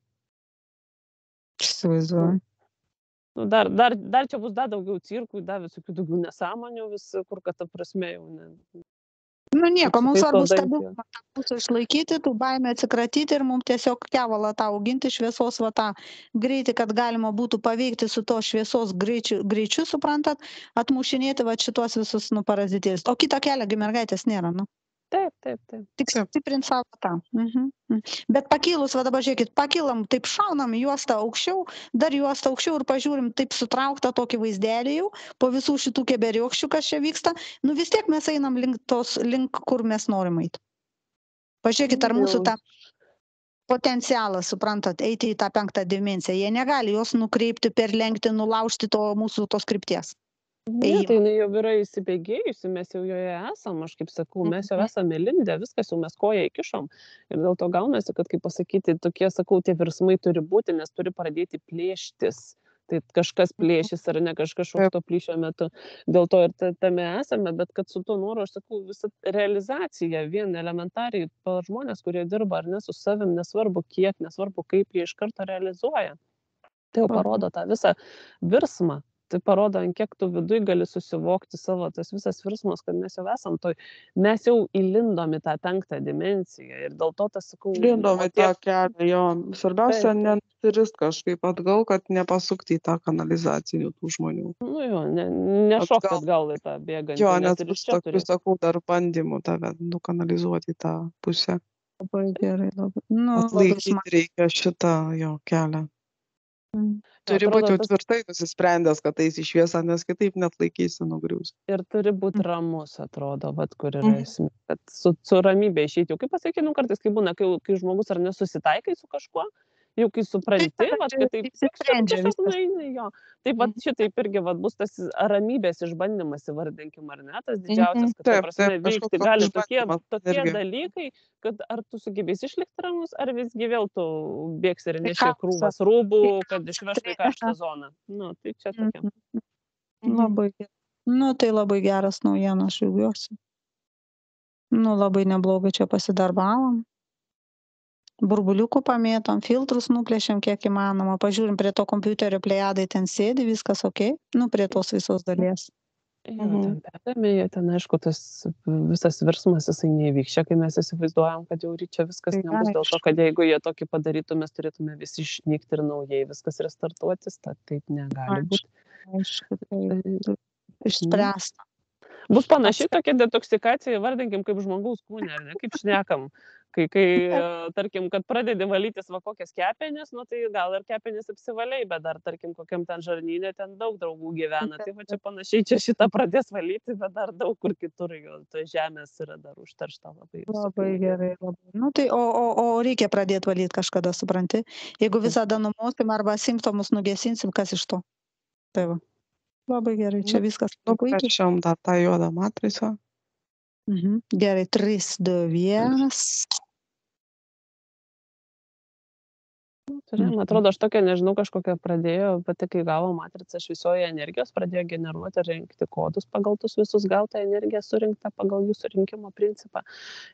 S1: Įsivaizduoju.
S2: Nu, dar, dar, dar čia bus dar daugiau cirkų, dar visokių daugiau nesąmonių, vis kur, kad ta prasme jau ne.
S1: Nu nieko, mums svarbu stabilumą tą mūsų išlaikyti, tų baimę atsikratyti ir mums tiesiog kevalą tą auginti šviesos va tą greitį, kad galima būtų paveikti su to šviesos greičiu, greičiu suprantat, atmušinėti va šitos visus nu parazitėlius. O kito kelio gi mergaitės nėra, nu.
S2: Taip, taip, taip.
S1: Tik stiprint savo tą. Mhm. mhm. Bet pakilus, va dabar žiūrėkit, pakilam, taip šaunam į juostą aukščiau, dar juostą aukščiau ir pažiūrim taip sutrauktą tokį vaizdelį jau po visų šitų keberiokščių, kas čia vyksta. Nu vis tiek mes einam link tos, link kur mes norim eiti. Pažiūrėkit, ar mūsų ta potencialas, suprantat, eiti į tą penktą dimenciją. Jie negali jos nukreipti, perlenkti, nulaužti to mūsų tos krypties.
S2: Ne,
S1: Ėjimą.
S2: tai jinai jau yra įsibėgėjusi, mes jau joje esam, aš kaip sakau, mes jau
S1: Mhm.
S2: esame lindę, viskas jau mes koją įkišom. Ir dėl to gaunasi, kad, kaip pasakyti, tokie, sakau, tie virsmai turi būti, nes turi pradėti plėštis. Tai kažkas plėšys ar ne kažkas šoks to plyšio metu. Dėl to ir ta- tame esame, bet kad su tuo noru, aš sakau, visa realizacija, vien elementariai, žmonės, kurie dirba ar ne su savim, nesvarbu kiek, nesvarbu kaip jie iš karto realizuoja. Tai jau
S3: Mhm.
S2: parodo tą visą virsmą. Tai parodo, ant kiek tu viduj gali susivokti savo tas visas virsmas, kad mes jau esam toj, mes jau įlindom į tą penktą dimenciją ir dėl to tas, sakau,
S3: Lindom
S2: o
S3: į tą kelią, jo. Svarbiausia,
S2: Taip.
S3: nenusirist kažkaip atgal, kad nepasukti į tą kanalizacinių tų žmonių.
S2: Nu jo, ne, nešok
S3: Atgal.
S2: atgal į tą bėgantį.
S3: Jo,
S2: ir
S3: bus tokių, sakau, dar bandymų tave nukanalizuoti į tą pusę.
S1: Labai gerai, labai. Nu, labai
S3: Atlaikyti
S1: smagu.
S3: reikia šitą jo kelią.
S1: Mm.
S3: Turi
S2: Atrodo,
S3: būti jau tvirtai nusisprendęs, kad eisi į šviesą, nes kitaip net laikysi nugrius.
S2: Ir turi būti
S1: Mm.
S2: ramus, atrodo, vat, kur yra
S3: Mhm.
S2: esmė. Kad su, su ramybė išeiti. Jau kaip pasakyti, nu kartais, kai būna, kai, kai žmogus ar nesusitaikai su kažkuo, jau kai supranti,
S1: tada
S2: vat,
S1: čia
S2: kad taip
S1: išsisprendžia.
S2: Taip,
S3: Mhm.
S2: šitaip irgi vat, bus tas ramybės išbandymas, įvardinkim, ar ne, tas didžiausias,
S3: Mhm.
S2: kad ta
S3: Taip,
S2: prasme
S3: taip, toks
S2: gali tokie, tokie
S3: irgi.
S2: dalykai, kad ar tu sugebėsi išlikti ramus, ar visgi vėl tu bėgsi ir
S1: Tai
S2: neši krūvas rūbų,
S1: Tai
S2: kad
S1: chaosas.
S2: karštą zoną. Nu, tai čia tokia.
S1: Mhm.
S3: Mhm.
S1: Labai gerai. Nu, tai labai geras naujienas, aš džiaugiuosi. Nu, labai neblogai čia pasidarbavom. Burbuliukų pamėtom filtrus nuplėšiam kiek įmanoma pažiūrim prie to kompiuterio plejadai ten sėdi viskas okei nu prie tos visos dalies
S2: Jo,
S3: Mhm.
S2: ten jie ten, aišku, tas visas virsmas, jisai nevyks čia, kai mes įsivaizduojam, kad jau ryčia viskas
S1: Tai
S2: nebus, dėl to, kad jeigu jie tokį padarytų, mes turėtume visi išnykti ir naujai viskas restartuotis, tad taip negali būti.
S1: aišku tai
S2: Tai
S1: išspręsta
S2: Bus panašiai tokia detoksikacija, vardinkim, kaip žmogaus kūne, ar ne, kaip šnekam. Kai, kai e, tarkim, kad pradedi valytis va kokias kepenis, nu tai gal ir kepenis apsivaliai, bet dar, tarkim, kokiam ten žarnynė ten daug draugų gyvena. Tai va čia panašiai, čia šitą pradės valyti, bet dar daug kur kitur jo, to žemės yra dar užteršta labai.
S1: Labai gerai, labai. Nu, tai, o, o, o reikia pradėti valyti kažkada, supranti? Jeigu visada numosim arba simptomus nugesinsim, kas iš to? Tai va. Labai gerai, čia viskas puikiai.
S3: Nupešiam dar tą juodą matricą.
S1: Mhm. Gerai, 3, 2, 1.
S2: Turi,
S1: Mhm.
S2: man atrodo, aš tokia, nežinau, kažkokią pradėjo, pati kai gavo matricą šviesioje energijos, pradėjo generuoti ir rinkti kodus pagal tus visus gautą energiją surinktą pagal jų surinkimo principą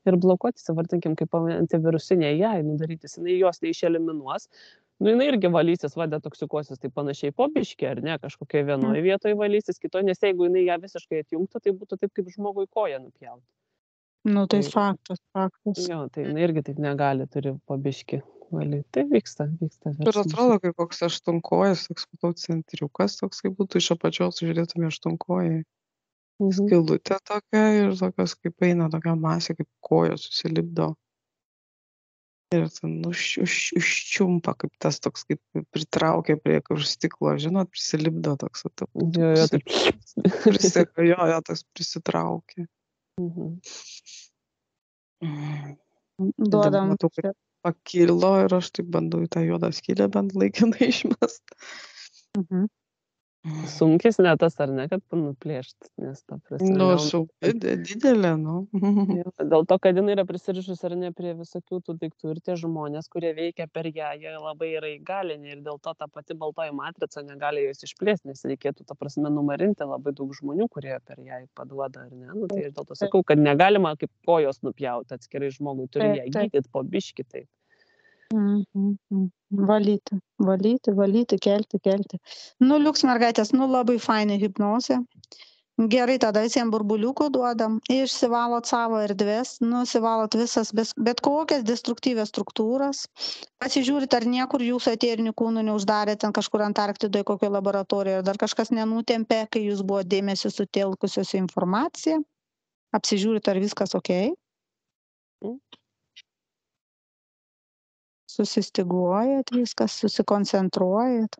S2: ir blokuoti, savartinkim, kaip antivirusinė jai nudarytis, jinai jos neišeliminuos. Nu, jinai irgi valysis, va, detoksikuosis, tai panašiai pobiški, ar ne, kažkokioje vienoje vietoje valysis, kitoje, nes jeigu jinai ją visiškai atjungtų, tai būtų taip, kaip žmogui koją nupjauti.
S1: Nu, tai
S2: Tai-
S1: faktas, faktas.
S2: Jo, tai jinai irgi taip negali, turi pobiški valyti. Tai vyksta, vyksta.
S3: Ir atrodo, kaip koks aštunkojas, toks matau centriukas, toks kaip būtų iš apačios žiūrėtume aštunkojai.
S2: Mhm.
S3: Skilutė tokia ir tokios kaip eina tokia masė, kaip kojos susilipdo. Ir ten už, už, užčiumpa, kaip tas toks, kaip pritraukia prie kur stiklo, žinot, prisilipdo toks. vat,
S2: Jo, jo, taip.
S3: Prisika, jo, jo, toks prisitraukia.
S2: Mhm.
S3: Mm.
S1: Duodam.
S3: matau, kad Pakilo ir aš taip bandau į tą juodą skylę bent laikinai [LAUGHS] išmest.
S1: Mhm.
S2: Sunkis ne tas, ar ne, kad nuplėšt, nes ta prasme.
S3: Nu,
S2: gal-
S3: su didelė, nu. [LAUGHS]
S2: Jo, Dėl to, kad jinai yra prisirišus ar ne prie visokių tų daiktų ir tie žmonės, kurie veikia per ją, jie labai yra įgalinti ir dėl to ta pati baltoji matrica negali jos išplėsti, nes reikėtų, ta prasme, numarinti labai daug žmonių, kurie per ją paduoda, ar ne. Nu, tai aš dėl to sakau, kad negalima kaip kojos nupjauti atskirai žmogui, turi ją gydyti po biški.
S1: Mhm, mhm. Valyti, valyti, valyti, kelti, kelti. Nu, liuks mergaitės, nu labai fainai hipnozė. Gerai, tada visiems burbuliukų duodam, išsivalot savo erdvės, nusivalot visas, bet, bet kokias destruktyvės struktūras, pasižiūrit, ar niekur jūsų eterinių kūnų neuždarė ten kažkur Antarktidoje, kokio laboratorijoje, ar dar kažkas nenutempė, kai jūs buvo dėmesį sutelkusios informaciją, apsižiūrit, ar viskas ok. Susistiguojat viskas, susikoncentruojat.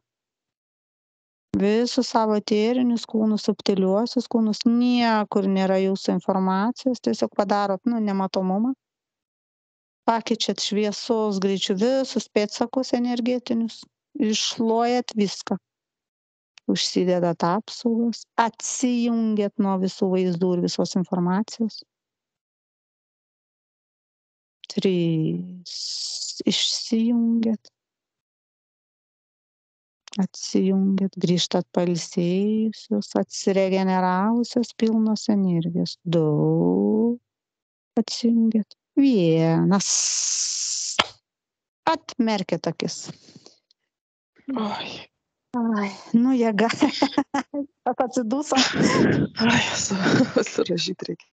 S1: Visus savo eterinius kūnus, subtiliuosius kūnus, niekur nėra jūsų informacijos, tiesiog padarot, nu, nematomumą. Pakeičiat šviesos greičiu visus pėtsakus energetinius, iššluojat viską. Užsidedat apsaugas, atsijungiat nuo visų vaizdų ir visos informacijos. Trys. Išsijungiat. Atsijungiat, grįžtat palsėjusios, atsiregeneravusios, pilnos energijos. Du. Atsijungiat. Vienas. Atmerkit akis.
S3: Oi,
S1: Ai, nu jėga. [LAUGHS] Atsidusom.
S3: ai, su, surašyti reikia.